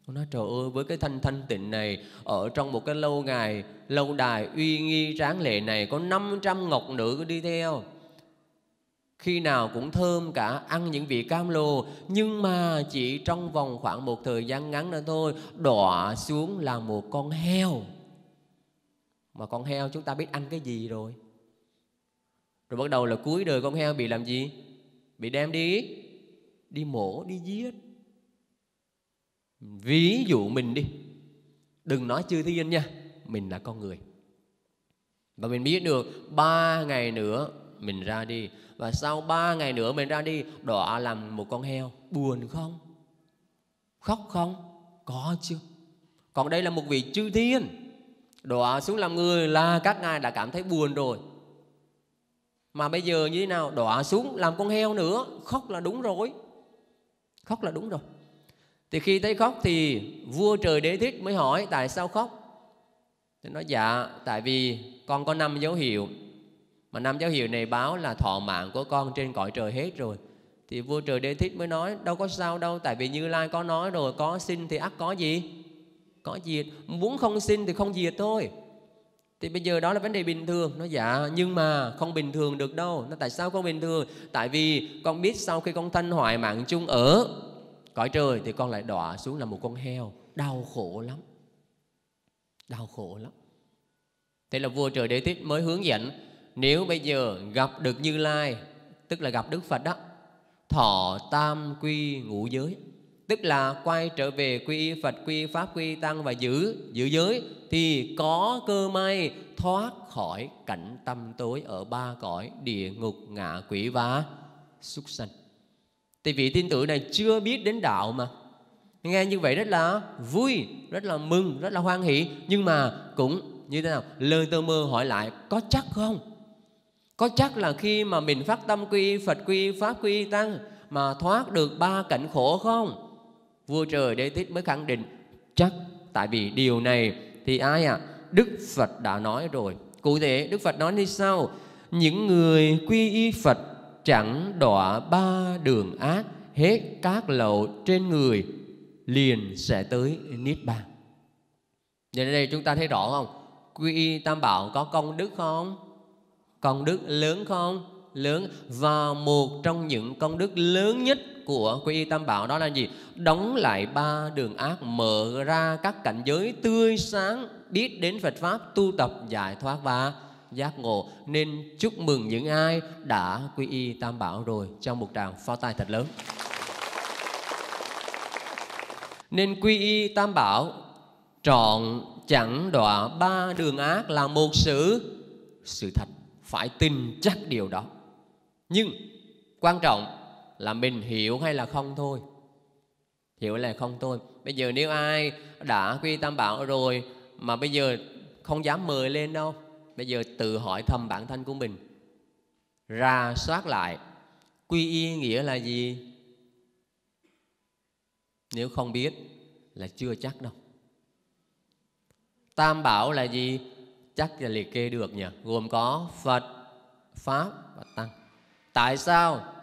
A: Ông nói, trời ơi, với cái thanh thanh tịnh này Ở trong một cái lâu ngày, Lâu đài uy nghi tráng lệ này, Có 500 ngọc nữ đi theo khi nào cũng thơm cả, ăn những vị cam lồ, nhưng mà chỉ trong vòng khoảng một thời gian ngắn nữa thôi, đọa xuống là một con heo. Mà con heo chúng ta biết ăn cái gì rồi? Rồi bắt đầu là cuối đời con heo bị làm gì? Bị đem đi? Đi mổ, đi giết. Ví dụ mình đi. Đừng nói chư thiên nha, mình là con người. Và mình biết được, ba ngày nữa mình ra đi và sau ba ngày nữa mình ra đi, đọa làm một con heo. Buồn không? Khóc không? Có chưa còn đây là một vị chư thiên. Đọa xuống làm người là các ngài đã cảm thấy buồn rồi. Mà bây giờ như thế nào? Đọa xuống làm con heo nữa. Khóc là đúng rồi. Khóc là đúng rồi. Thì khi thấy khóc thì vua trời đế thích mới hỏi, tại sao khóc? Thì nói dạ tại vì con có năm dấu hiệu mà năm dấu hiệu này báo là thọ mạng của con trên cõi trời hết rồi. Thì vua trời đế thích mới nói, đâu có sao đâu, tại vì như lai có nói rồi, có sinh thì ắt có gì? Có diệt muốn không sinh thì không diệt thôi. Thì bây giờ đó là vấn đề bình thường. Nó dạ nhưng mà không bình thường được đâu. Nó tại sao không bình thường? Tại vì con biết sau khi con thanh hoại mạng chung ở cõi trời thì con lại đọa xuống là một con heo. Đau khổ lắm. Đau khổ lắm. Thế là vua trời đế thích mới hướng dẫn nếu bây giờ gặp được như lai, tức là gặp đức phật đó, thọ tam quy ngũ giới, tức là quay trở về quy phật, quy pháp, quy tăng và giữ giữ giới, thì có cơ may thoát khỏi cảnh tâm tối ở ba cõi, địa ngục, ngạ quỷ và súc sanh. Thì vị tin tử này chưa biết đến đạo mà. Nghe như vậy rất là vui, rất là mừng, rất là hoan hỷ. Nhưng mà cũng như thế nào? Lời tơ mơ hỏi lại, có chắc không? Có chắc là khi mà mình phát tâm quy, phật quy, pháp quy tăng, mà thoát được ba cảnh khổ không? Vua trời đế Tích mới khẳng định, chắc, tại vì điều này thì ai ạ? À? đức phật đã nói rồi. Cụ thể, đức phật nói như sau, những người quy y phật chẳng đọa ba đường ác, hết các lậu trên người, liền sẽ tới niết bàn. Vậy đây, chúng ta thấy rõ không? Quy y tam bảo có công đức không? Công đức lớn không? Lớn. Và một trong những công đức lớn nhất của quy y tam bảo đó là gì? Đóng lại ba đường ác, mở ra các cảnh giới tươi sáng, biết đến phật pháp, tu tập, giải thoát và giác ngộ. Nên chúc mừng những ai đã quy y tam bảo rồi trong một tràng pháo tay thật lớn. Nên quy y tam bảo trọn chẳng đọa ba đường ác là một sự sự thật phải tin chắc điều đó. Nhưng quan trọng là mình hiểu hay là không thôi. Hiểu là không thôi. Bây giờ nếu ai đã quy tam bảo rồi mà bây giờ không dám mời lên đâu, bây giờ tự hỏi thầm bản thân của mình. Ra soát lại, quy y nghĩa là gì? Nếu không biết là chưa chắc đâu. Tam bảo là gì? Chắc là liệt kê được nhỉ? Gồm có phật, pháp và tăng. Tại sao?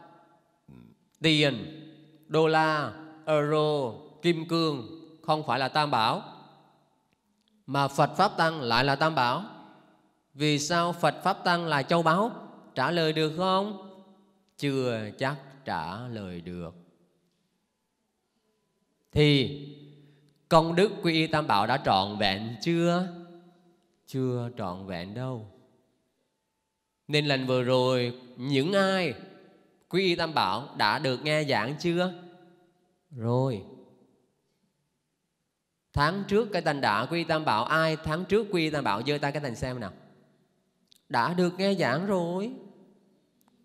A: Tiền, đô la, euro, kim cương không phải là tam bảo, mà phật, pháp, tăng lại là tam bảo? Vì sao phật, pháp, tăng là châu báu? Trả lời được không? Chưa chắc trả lời được. Thì, công đức quy y tam bảo đã trọn vẹn chưa? Chưa trọn vẹn đâu. Nên lần vừa rồi, những ai quy y tam bảo đã được nghe giảng chưa? Rồi. Tháng trước cái thành đã quy y tam bảo, ai tháng trước quy y tam bảo giơ tay cái thành xem nào. Đã được nghe giảng rồi.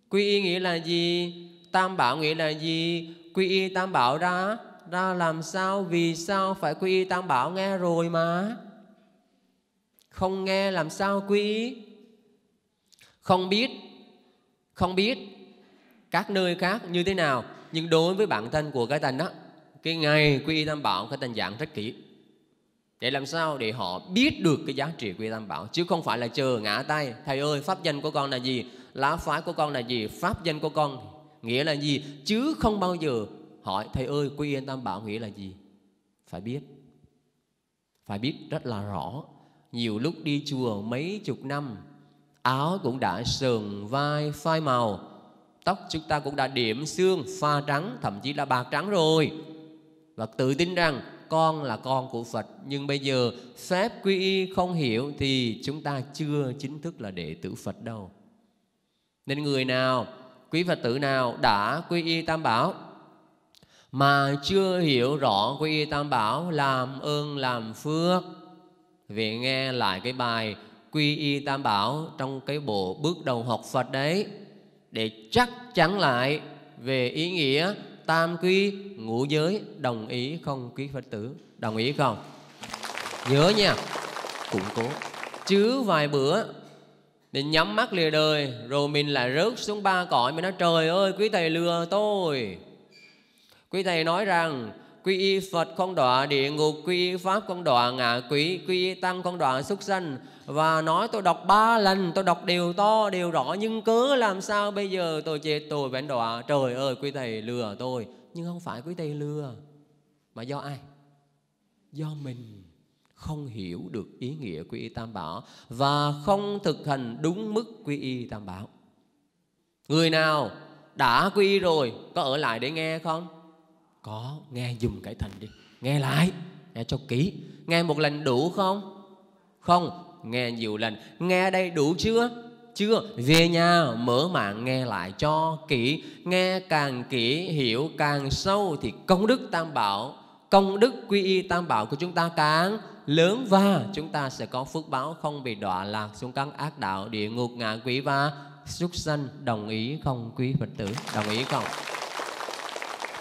A: Quy y nghĩa là gì? Tam bảo nghĩa là gì? Quy y tam bảo ra ra làm sao, vì sao phải quy y tam bảo nghe rồi mà? Không nghe làm sao quy y không biết không biết các nơi khác như thế nào, nhưng đối với bản thân của cái tành đó cái ngày quy y tam bảo cái tành giảng rất kỹ. Để làm sao để họ biết được cái giá trị quy tam bảo, chứ không phải là chờ ngã tay, thầy ơi, pháp danh của con là gì? Lá phái của con là gì? Pháp danh của con nghĩa là gì? Chứ không bao giờ hỏi, thầy ơi, quy y tam bảo nghĩa là gì? Phải biết. Phải biết rất là rõ nhiều lúc đi chùa mấy chục năm, áo cũng đã sờn vai phai màu, tóc chúng ta cũng đã điểm xương, pha trắng, thậm chí là bạc trắng rồi. Và tự tin rằng con là con của Phật, nhưng bây giờ phép quy y không hiểu thì chúng ta chưa chính thức là đệ tử Phật đâu. Nên người nào, quý phật tử nào đã quy y tam bảo, mà chưa hiểu rõ quy y tam bảo, làm ơn làm phước vì nghe lại cái bài quy y tam bảo trong cái bộ bước đầu học Phật đấy, để chắc chắn lại về ý nghĩa tam quy ngũ giới, đồng ý không quý Phật tử? Đồng ý không? Nhớ nha, củng cố. Chứ vài bữa mình nhắm mắt lìa đời, rồi mình lại rớt xuống ba cõi, mình nói, trời ơi, quý thầy lừa tôi. Quý thầy nói rằng quy y Phật không đọa địa ngục, quy y Pháp không đọa ngạ quỷ, quy y Tăng không đọa súc sanh. Và nói tôi đọc ba lần, tôi đọc đều to, đều rõ, nhưng cứ làm sao bây giờ tôi chết tôi vẫn đọa. Trời ơi, quý thầy lừa tôi. Nhưng không phải quý thầy lừa, mà do ai? Do mình không hiểu được ý nghĩa quy y tam bảo và không thực hành đúng mức quy y tam bảo. Người nào đã quy y rồi có ở lại để nghe không? Có, nghe dùm cái thành đi. Nghe lại, nghe cho kỹ. Nghe một lần đủ không? Không, nghe nhiều lần. Nghe đây đủ chưa? Chưa. Về nhà, mở mạng, nghe lại cho kỹ. Nghe càng kỹ, hiểu càng sâu thì công đức tam bảo, công đức quy y tam bảo của chúng ta càng lớn và chúng ta sẽ có phước báo không bị đọa lạc xuống các ác đạo, địa ngục, ngạ quỷ và súc sanh. Đồng ý không, quý phật tử? Đồng ý không?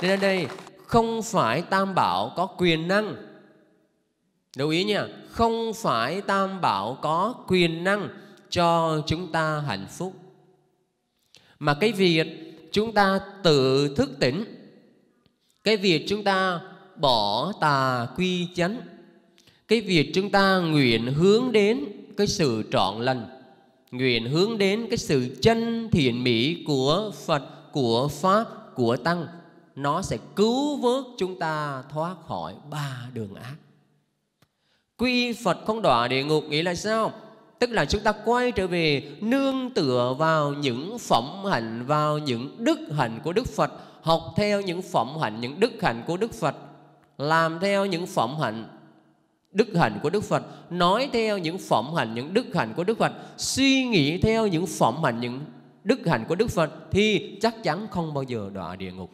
A: Đến đây không phải tam bảo có quyền năng. Lưu ý nha, không phải tam bảo có quyền năng cho chúng ta hạnh phúc. Mà cái việc chúng ta tự thức tỉnh, cái việc chúng ta bỏ tà quy chánh, cái việc chúng ta nguyện hướng đến cái sự trọn lành, nguyện hướng đến cái sự chân thiện mỹ của phật, của pháp, của tăng nó sẽ cứu vớt chúng ta thoát khỏi ba đường ác. Quy phật không đọa địa ngục nghĩa là sao? Tức là chúng ta quay trở về, nương tựa vào những phẩm hạnh, vào những đức hạnh của đức phật, học theo những phẩm hạnh, những đức hạnh của đức phật, làm theo những phẩm hạnh, đức hạnh của đức phật, nói theo những phẩm hạnh, những đức hạnh của đức phật, suy nghĩ theo những phẩm hạnh, những đức hạnh của đức phật, thì chắc chắn không bao giờ đọa địa ngục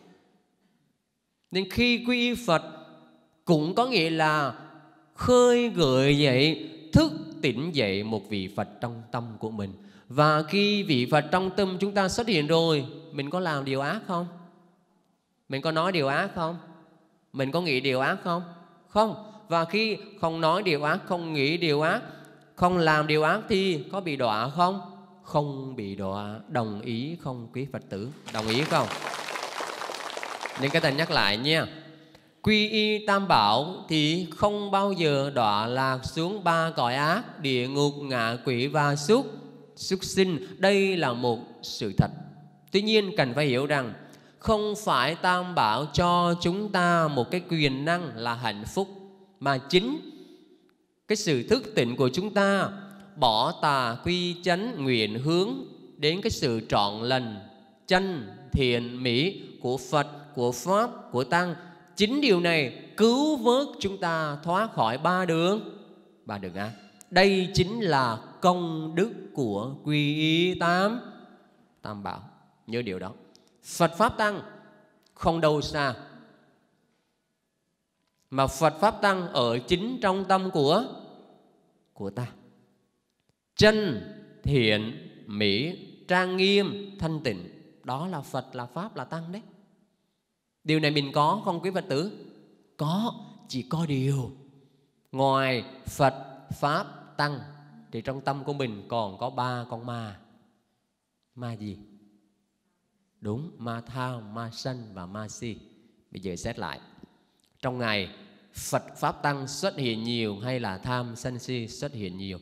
A: nên khi quy y Phật cũng có nghĩa là khơi gợi dậy, thức tỉnh dậy một vị Phật trong tâm của mình. Và khi vị Phật trong tâm chúng ta xuất hiện rồi, mình có làm điều ác không? Mình có nói điều ác không? Mình có nghĩ điều ác không? Không. Và khi không nói điều ác, không nghĩ điều ác, không làm điều ác thì có bị đọa không? Không bị đọa. Đồng ý không quý Phật tử? Đồng ý không? Những cái thầy nhắc lại nha. Quy y tam bảo thì không bao giờ đọa lạc xuống ba cõi ác Địa ngục, ngạ quỷ và súc Súc sinh. Đây là một sự thật. Tuy nhiên cần phải hiểu rằng Không phải tam bảo cho chúng ta một cái quyền năng là hạnh phúc Mà chính cái sự thức tỉnh của chúng ta Bỏ tà quy chánh nguyện hướng Đến cái sự trọn lành Chân thiện mỹ của Phật của Pháp, của Tăng. Chính điều này cứu vớt chúng ta thoát khỏi ba đường. Ba đường ác Đây chính là công đức của quy y tam. Tam bảo Nhớ điều đó. Phật Pháp Tăng không đâu xa. Mà Phật Pháp Tăng ở chính trong tâm của Của ta. Chân, thiện, mỹ, trang nghiêm, thanh tịnh. Đó là Phật, là Pháp, là Tăng đấy. Điều này mình có không quý Phật tử? Có, chỉ có điều Ngoài Phật, Pháp, Tăng Thì trong tâm của mình còn có ba con ma Ma gì? Đúng, ma tham, ma sân và ma si Bây giờ xét lại Trong ngày Phật Pháp Tăng xuất hiện nhiều hay là tham sân si xuất hiện nhiều?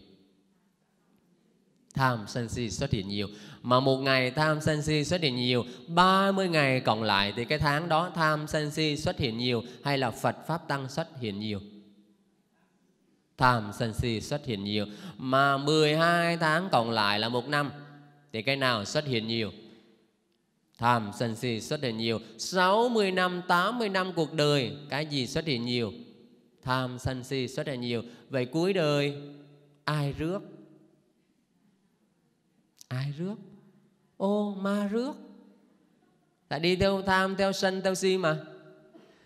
A: tham sân si xuất hiện nhiều mà một ngày tham sân si xuất hiện nhiều 30 ngày còn lại thì cái tháng đó tham sân si xuất hiện nhiều hay là Phật Pháp Tăng xuất hiện nhiều? Tham sân si xuất hiện nhiều. Mà 12 tháng còn lại là một năm thì cái nào xuất hiện nhiều? Tham sân si xuất hiện nhiều. 60 năm 80 năm cuộc đời, cái gì xuất hiện nhiều? Tham sân si xuất hiện nhiều. Vậy cuối đời, ai rước? Ai rước? Ô, ma rước. Là đi theo tham, theo sân, theo si mà.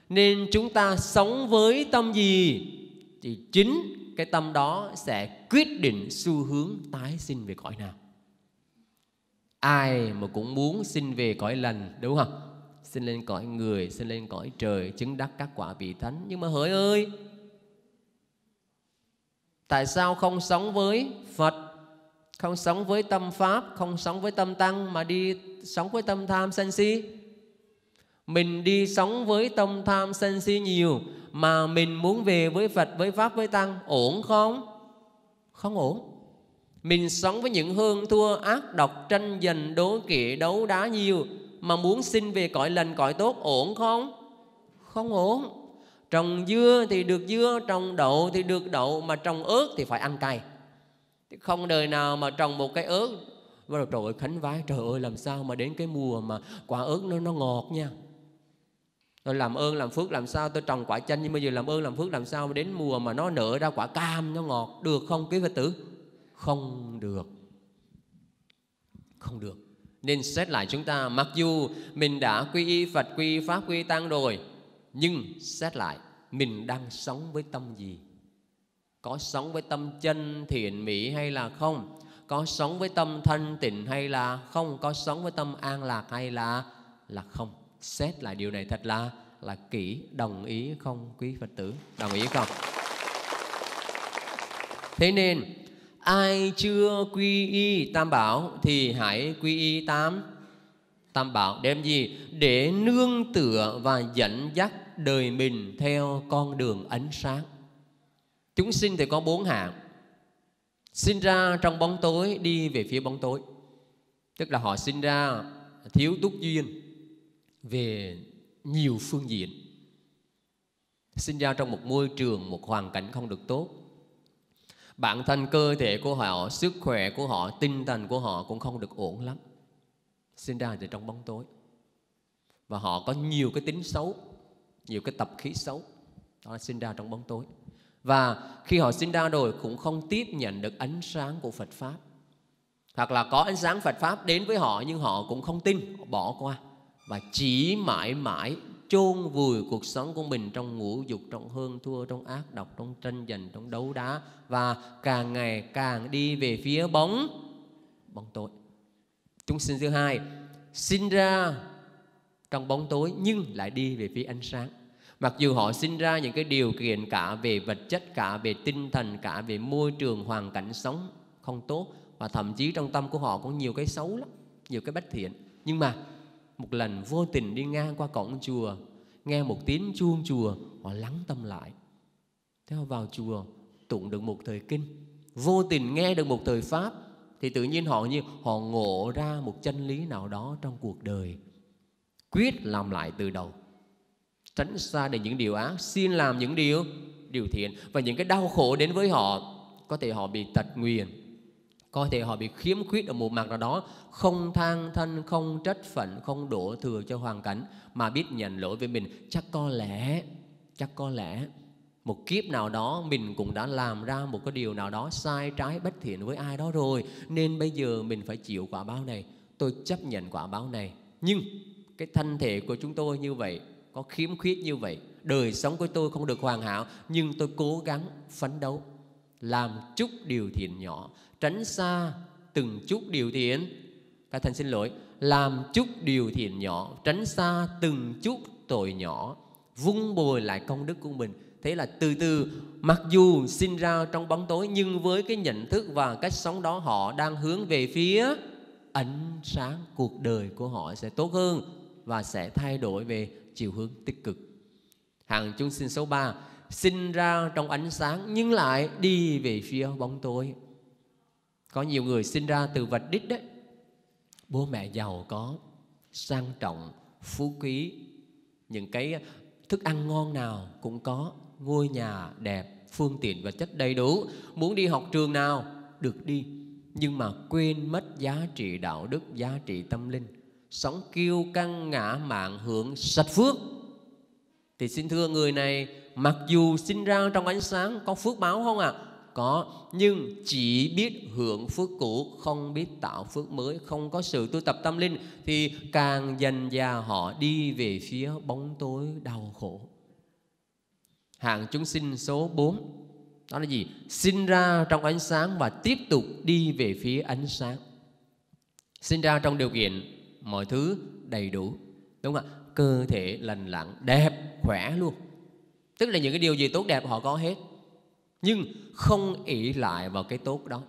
A: Nên chúng ta sống với tâm gì, thì chính cái tâm đó sẽ quyết định xu hướng tái sinh về cõi nào. Ai mà cũng muốn sinh về cõi lành, đúng không? Sinh lên cõi người, sinh lên cõi trời, chứng đắc các quả vị thánh. Nhưng mà hỡi ơi, tại sao không sống với phật? Không sống với tâm pháp không sống với tâm tăng mà đi sống với tâm tham sân si mình đi sống với tâm tham sân si nhiều mà mình muốn về với Phật, với Pháp, với Tăng ổn không? Không ổn. Mình sống với những hương thua ác độc tranh giành đố kỵ đấu đá nhiều mà muốn xin về cõi lành cõi tốt ổn không? Không ổn. Trồng dưa thì được dưa, trồng đậu thì được đậu mà trồng ớt thì phải ăn cay. Không đời nào mà trồng một cái ớt. Và trời ơi, khánh vái, trời ơi, làm sao mà đến cái mùa mà quả ớt nó nó ngọt nha. Tôi làm ơn, làm phước, làm sao tôi trồng quả chanh, nhưng bây giờ làm ơn, làm phước, làm sao đến mùa mà nó nở ra quả cam, nó ngọt. Được không, quý phật tử? Không được. Không được. Nên xét lại chúng ta, mặc dù mình đã quy y phật, quy y pháp, quy y tăng rồi, nhưng xét lại, mình đang sống với tâm gì? Có sống với tâm chân thiện mỹ hay là không? Có sống với tâm thanh tịnh hay là không? Có sống với tâm an lạc hay là là không? Xét lại điều này thật là là kỹ. Đồng ý không, quý phật tử? Đồng ý không? Thế nên, ai chưa quy y tam bảo thì hãy quy y tám tam bảo đem gì? Để nương tựa và dẫn dắt đời mình theo con đường ánh sáng chúng sinh thì có bốn hạng. Sinh ra trong bóng tối, đi về phía bóng tối. Tức là họ sinh ra thiếu túc duyên về nhiều phương diện. Sinh ra trong một môi trường, một hoàn cảnh không được tốt. Bản thân cơ thể của họ, sức khỏe của họ, tinh thần của họ cũng không được ổn lắm. Sinh ra từ trong bóng tối. Và họ có nhiều cái tính xấu, nhiều cái tập khí xấu. Đó là sinh ra trong bóng tối và khi họ sinh ra rồi cũng không tiếp nhận được ánh sáng của Phật pháp. Hoặc là có ánh sáng Phật pháp đến với họ nhưng họ cũng không tin bỏ qua. Và chỉ mãi mãi chôn vùi cuộc sống của mình trong ngũ dục, trong hương thua, trong ác độc, trong tranh giành, trong đấu đá. Và càng ngày càng đi về phía bóng bóng tối. Chúng sinh thứ hai, sinh ra trong bóng tối nhưng lại đi về phía ánh sáng mặc dù họ sinh ra những cái điều kiện cả về vật chất, cả về tinh thần, cả về môi trường, hoàn cảnh sống không tốt, và thậm chí trong tâm của họ có nhiều cái xấu lắm, nhiều cái bất thiện. Nhưng mà một lần vô tình đi ngang qua cổng chùa, nghe một tiếng chuông chùa, họ lắng tâm lại. Theo vào chùa, tụng được một thời kinh. Vô tình nghe được một thời pháp, thì tự nhiên họ như, họ ngộ ra một chân lý nào đó trong cuộc đời. Quyết làm lại từ đầu tránh xa để những điều ác, xin làm những điều điều thiện và những cái đau khổ đến với họ, có thể họ bị tật nguyền, có thể họ bị khiếm khuyết ở một mặt nào đó, không than thân, không trách phận, không đổ thừa cho hoàn cảnh mà biết nhận lỗi với mình. Chắc có lẽ, chắc có lẽ một kiếp nào đó mình cũng đã làm ra một cái điều nào đó sai trái bất thiện với ai đó rồi, nên bây giờ mình phải chịu quả báo này. Tôi chấp nhận quả báo này. Nhưng cái thân thể của chúng tôi như vậy có khiếm khuyết như vậy, đời sống của tôi không được hoàn hảo, nhưng tôi cố gắng phấn đấu, làm chút điều thiện nhỏ, tránh xa từng chút điều thiện. Các thành xin lỗi, làm chút điều thiện nhỏ, tránh xa từng chút tội nhỏ, vung bồi lại công đức của mình. Thế là từ từ, mặc dù sinh ra trong bóng tối, nhưng với cái nhận thức và cách sống đó, họ đang hướng về phía ánh sáng cuộc đời của họ sẽ tốt hơn và sẽ thay đổi về chiều hướng tích cực. Hàng chúng sinh số 3 sinh ra trong ánh sáng nhưng lại đi về phía bóng tối. Có nhiều người sinh ra từ vật đích đấy. Bố mẹ giàu có, sang trọng, phú quý. Những cái thức ăn ngon nào cũng có, ngôi nhà đẹp, phương tiện và chất đầy đủ. Muốn đi học trường nào, được đi. Nhưng mà quên mất giá trị đạo đức, giá trị tâm linh sống kiêu căng ngã mạn hưởng sạch phước. Thì xin thưa người này, mặc dù sinh ra trong ánh sáng có phước báo không ạ? À? có, nhưng chỉ biết hưởng phước cũ, không biết tạo phước mới, không có sự tu tập tâm linh, thì càng dần già họ đi về phía bóng tối đau khổ. Hạng chúng sinh số 4 đó là gì? Sinh ra trong ánh sáng và tiếp tục đi về phía ánh sáng. Sinh ra trong điều kiện mọi thứ đầy đủ, đúng không ạ? Cơ thể lành lặn, đẹp, khỏe luôn. Tức là những cái điều gì tốt đẹp họ có hết. Nhưng không ỷ lại vào cái tốt đó.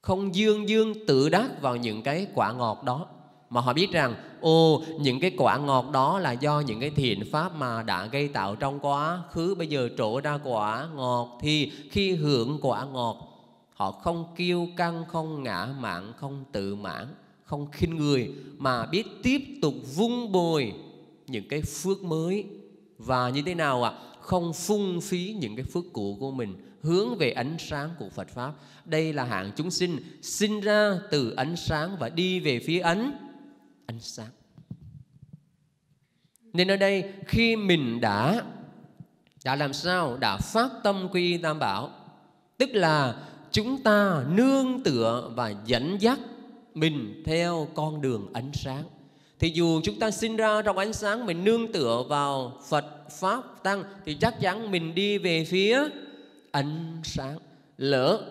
A: Không dương dương tự đắc vào những cái quả ngọt đó. Mà họ biết rằng ô những cái quả ngọt đó là do những cái thiện pháp mà đã gây tạo trong quá khứ. Bây giờ trổ ra quả ngọt thì khi hưởng quả ngọt, họ không kiêu căng, không ngã mạn, không tự mãn không khinh người, mà biết tiếp tục vung bồi những cái phước mới. Và như thế nào ạ? À? không phung phí những cái phước cũ của mình, hướng về ánh sáng của Phật pháp. Đây là hạng chúng sinh sinh ra từ ánh sáng và đi về phía ánh ánh sáng. Nên ở đây, khi mình đã đã làm sao? Đã phát tâm quy tam bảo, tức là chúng ta nương tựa và dẫn dắt mình theo con đường ánh sáng. Thì dù chúng ta sinh ra trong ánh sáng, mình nương tựa vào Phật pháp tăng, thì chắc chắn mình đi về phía ánh sáng. Lỡ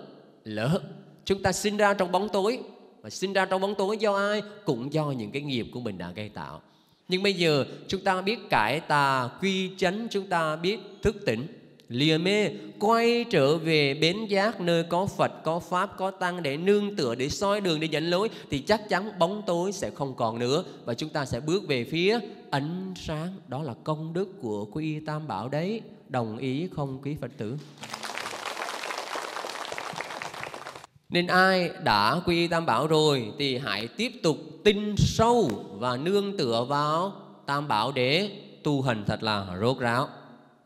A: lỡ chúng ta sinh ra trong bóng tối và sinh ra trong bóng tối do ai? Cũng do những cái nghiệp của mình đã gây tạo. Nhưng bây giờ chúng ta biết cải tà quy chánh, chúng ta biết thức tỉnh lìa mê, quay trở về bến giác nơi có Phật, có Pháp, có Tăng để nương tựa, để soi đường, để dẫn lối, thì chắc chắn bóng tối sẽ không còn nữa. Và chúng ta sẽ bước về phía ánh sáng. Đó là công đức của quy y Tam Bảo đấy. Đồng ý không, quý Phật tử? Nên ai đã quy y Tam Bảo rồi thì hãy tiếp tục tin sâu và nương tựa vào Tam Bảo để tu hành thật là rốt ráo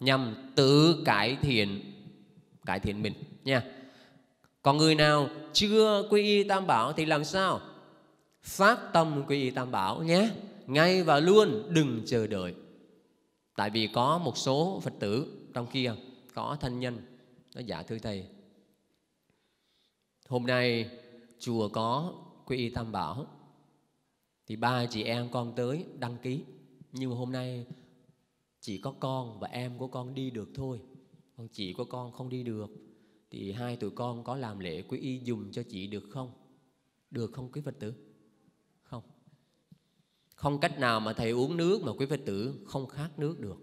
A: nhằm tự cải thiện cải thiện mình, nha. Còn người nào chưa quy y Tam Bảo thì làm sao? Phát tâm quy y Tam Bảo nhé. Ngay và luôn đừng chờ đợi. Tại vì có một số Phật tử trong kia, có thân nhân, nó dạ thưa thầy Hôm nay chùa có quy y Tam Bảo, thì ba chị em con tới đăng ký nhưng mà hôm nay chỉ có con và em của con đi được thôi. Còn chị của con không đi được. Thì hai tụi con có làm lễ quy y dùng cho chị được không? Được không quý phật tử? Không. Không cách nào mà thầy uống nước mà quý phật tử không khát nước được.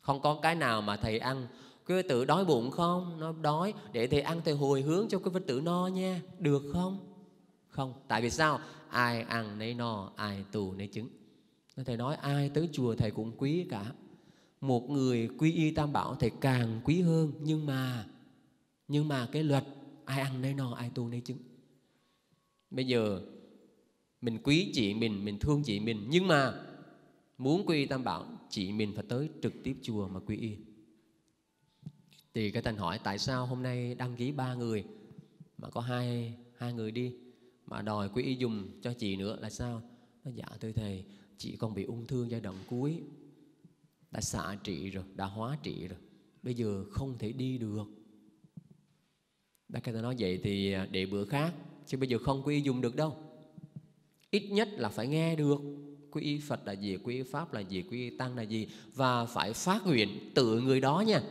A: Không có cái nào mà thầy ăn, quý phật tử đói bụng không? Nó đói, để thầy ăn thầy hồi hướng cho quý phật tử no nha. Được không? Không. Tại vì sao? Ai ăn nấy no, ai tù nấy trứng thầy nói, ai tới chùa thầy cũng quý cả. Một người quy y tam bảo thầy càng quý hơn. Nhưng mà nhưng mà cái luật, ai ăn nấy no, ai tu nấy chứng. Bây giờ, mình quý chị mình mình thương chị mình. Nhưng mà, muốn quy y tam bảo chị mình phải tới trực tiếp chùa mà quy y. Thì cái thành hỏi, tại sao hôm nay đăng ký ba người? Mà có hai hai người đi. Mà đòi quy y dùng cho chị nữa là sao? Nó dạ thưa thầy chị còn bị ung thư giai đoạn cuối. Đã xạ trị rồi, đã hóa trị rồi. Bây giờ không thể đi được. Bác cái ta nói vậy thì à, để bữa khác, chứ bây giờ không quy y dùng được đâu. Ít nhất là phải nghe được quy y Phật là gì quy y Pháp là gì quy y Tăng là gì, và phải phát nguyện tự người đó nha.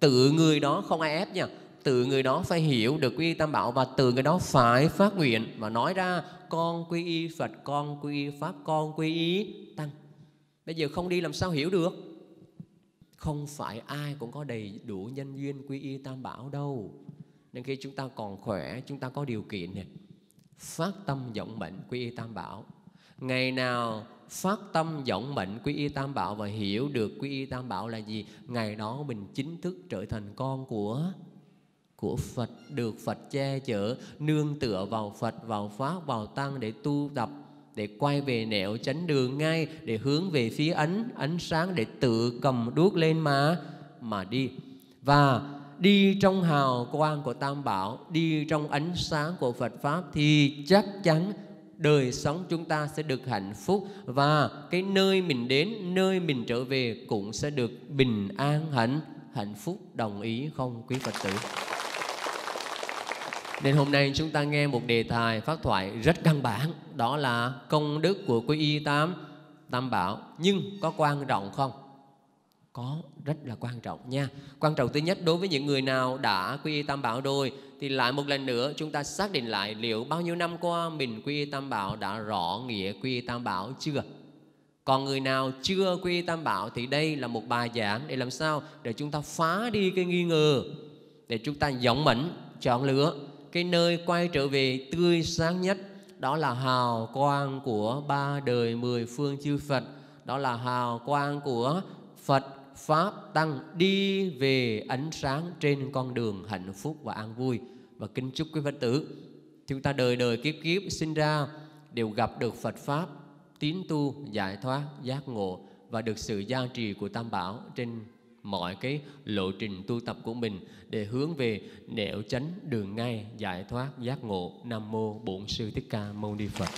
A: Tự người đó không ai ép nha. Tự người đó phải hiểu được quy y tam bảo và tự người đó phải phát nguyện. Và nói ra con quy y Phật, con quy y Pháp, con quy y Tăng. Bây giờ không đi làm sao hiểu được? Không phải ai cũng có đầy đủ nhân duyên quy y tam bảo đâu. Nên khi chúng ta còn khỏe, chúng ta có điều kiện này, phát tâm vọng mệnh quy y tam bảo. Ngày nào phát tâm vọng mệnh quy y tam bảo và hiểu được quy y tam bảo là gì, ngày đó mình chính thức trở thành con của của Phật, được Phật che chở, nương tựa vào Phật, vào Pháp, vào Tăng để tu tập, để quay về nẻo chánh đường ngay, để hướng về phía ánh ánh sáng để tự cầm đuốc lên mà mà đi và đi trong hào quang của Tam Bảo, đi trong ánh sáng của Phật Pháp thì chắc chắn đời sống chúng ta sẽ được hạnh phúc và cái nơi mình đến, nơi mình trở về cũng sẽ được bình an hạnh hạnh phúc đồng ý không, quý Phật tử? Nên hôm nay chúng ta nghe một đề tài phát thoại rất căn bản Đó là công đức của quý y tam Tam bảo, Nhưng có quan trọng không? Có, rất là quan trọng nha Quan trọng thứ nhất, đối với những người nào đã quy y tam bảo rồi, Thì lại một lần nữa chúng ta xác định lại Liệu bao nhiêu năm qua mình quy y tam bảo đã rõ nghĩa quy y tam bảo chưa? Còn người nào chưa quy y tam bảo thì đây là một bài giảng để làm sao để chúng ta phá đi cái nghi ngờ, để chúng ta dõng mẫn chọn lựa cái nơi quay trở về tươi sáng nhất, đó là hào quang của ba đời mười phương chư Phật. Đó là hào quang của Phật Pháp Tăng đi về ánh sáng trên con đường hạnh phúc và an vui. Và kính chúc quý Phật tử, chúng ta đời đời kiếp kiếp sinh ra đều gặp được Phật Pháp, tín tu, giải thoát, giác ngộ và được sự gia trì của Tam Bảo trên mọi cái lộ trình tu tập của mình để hướng về nẻo chánh đường ngay, giải thoát giác ngộ. Nam mô bổn sư thích ca mâu ni phật.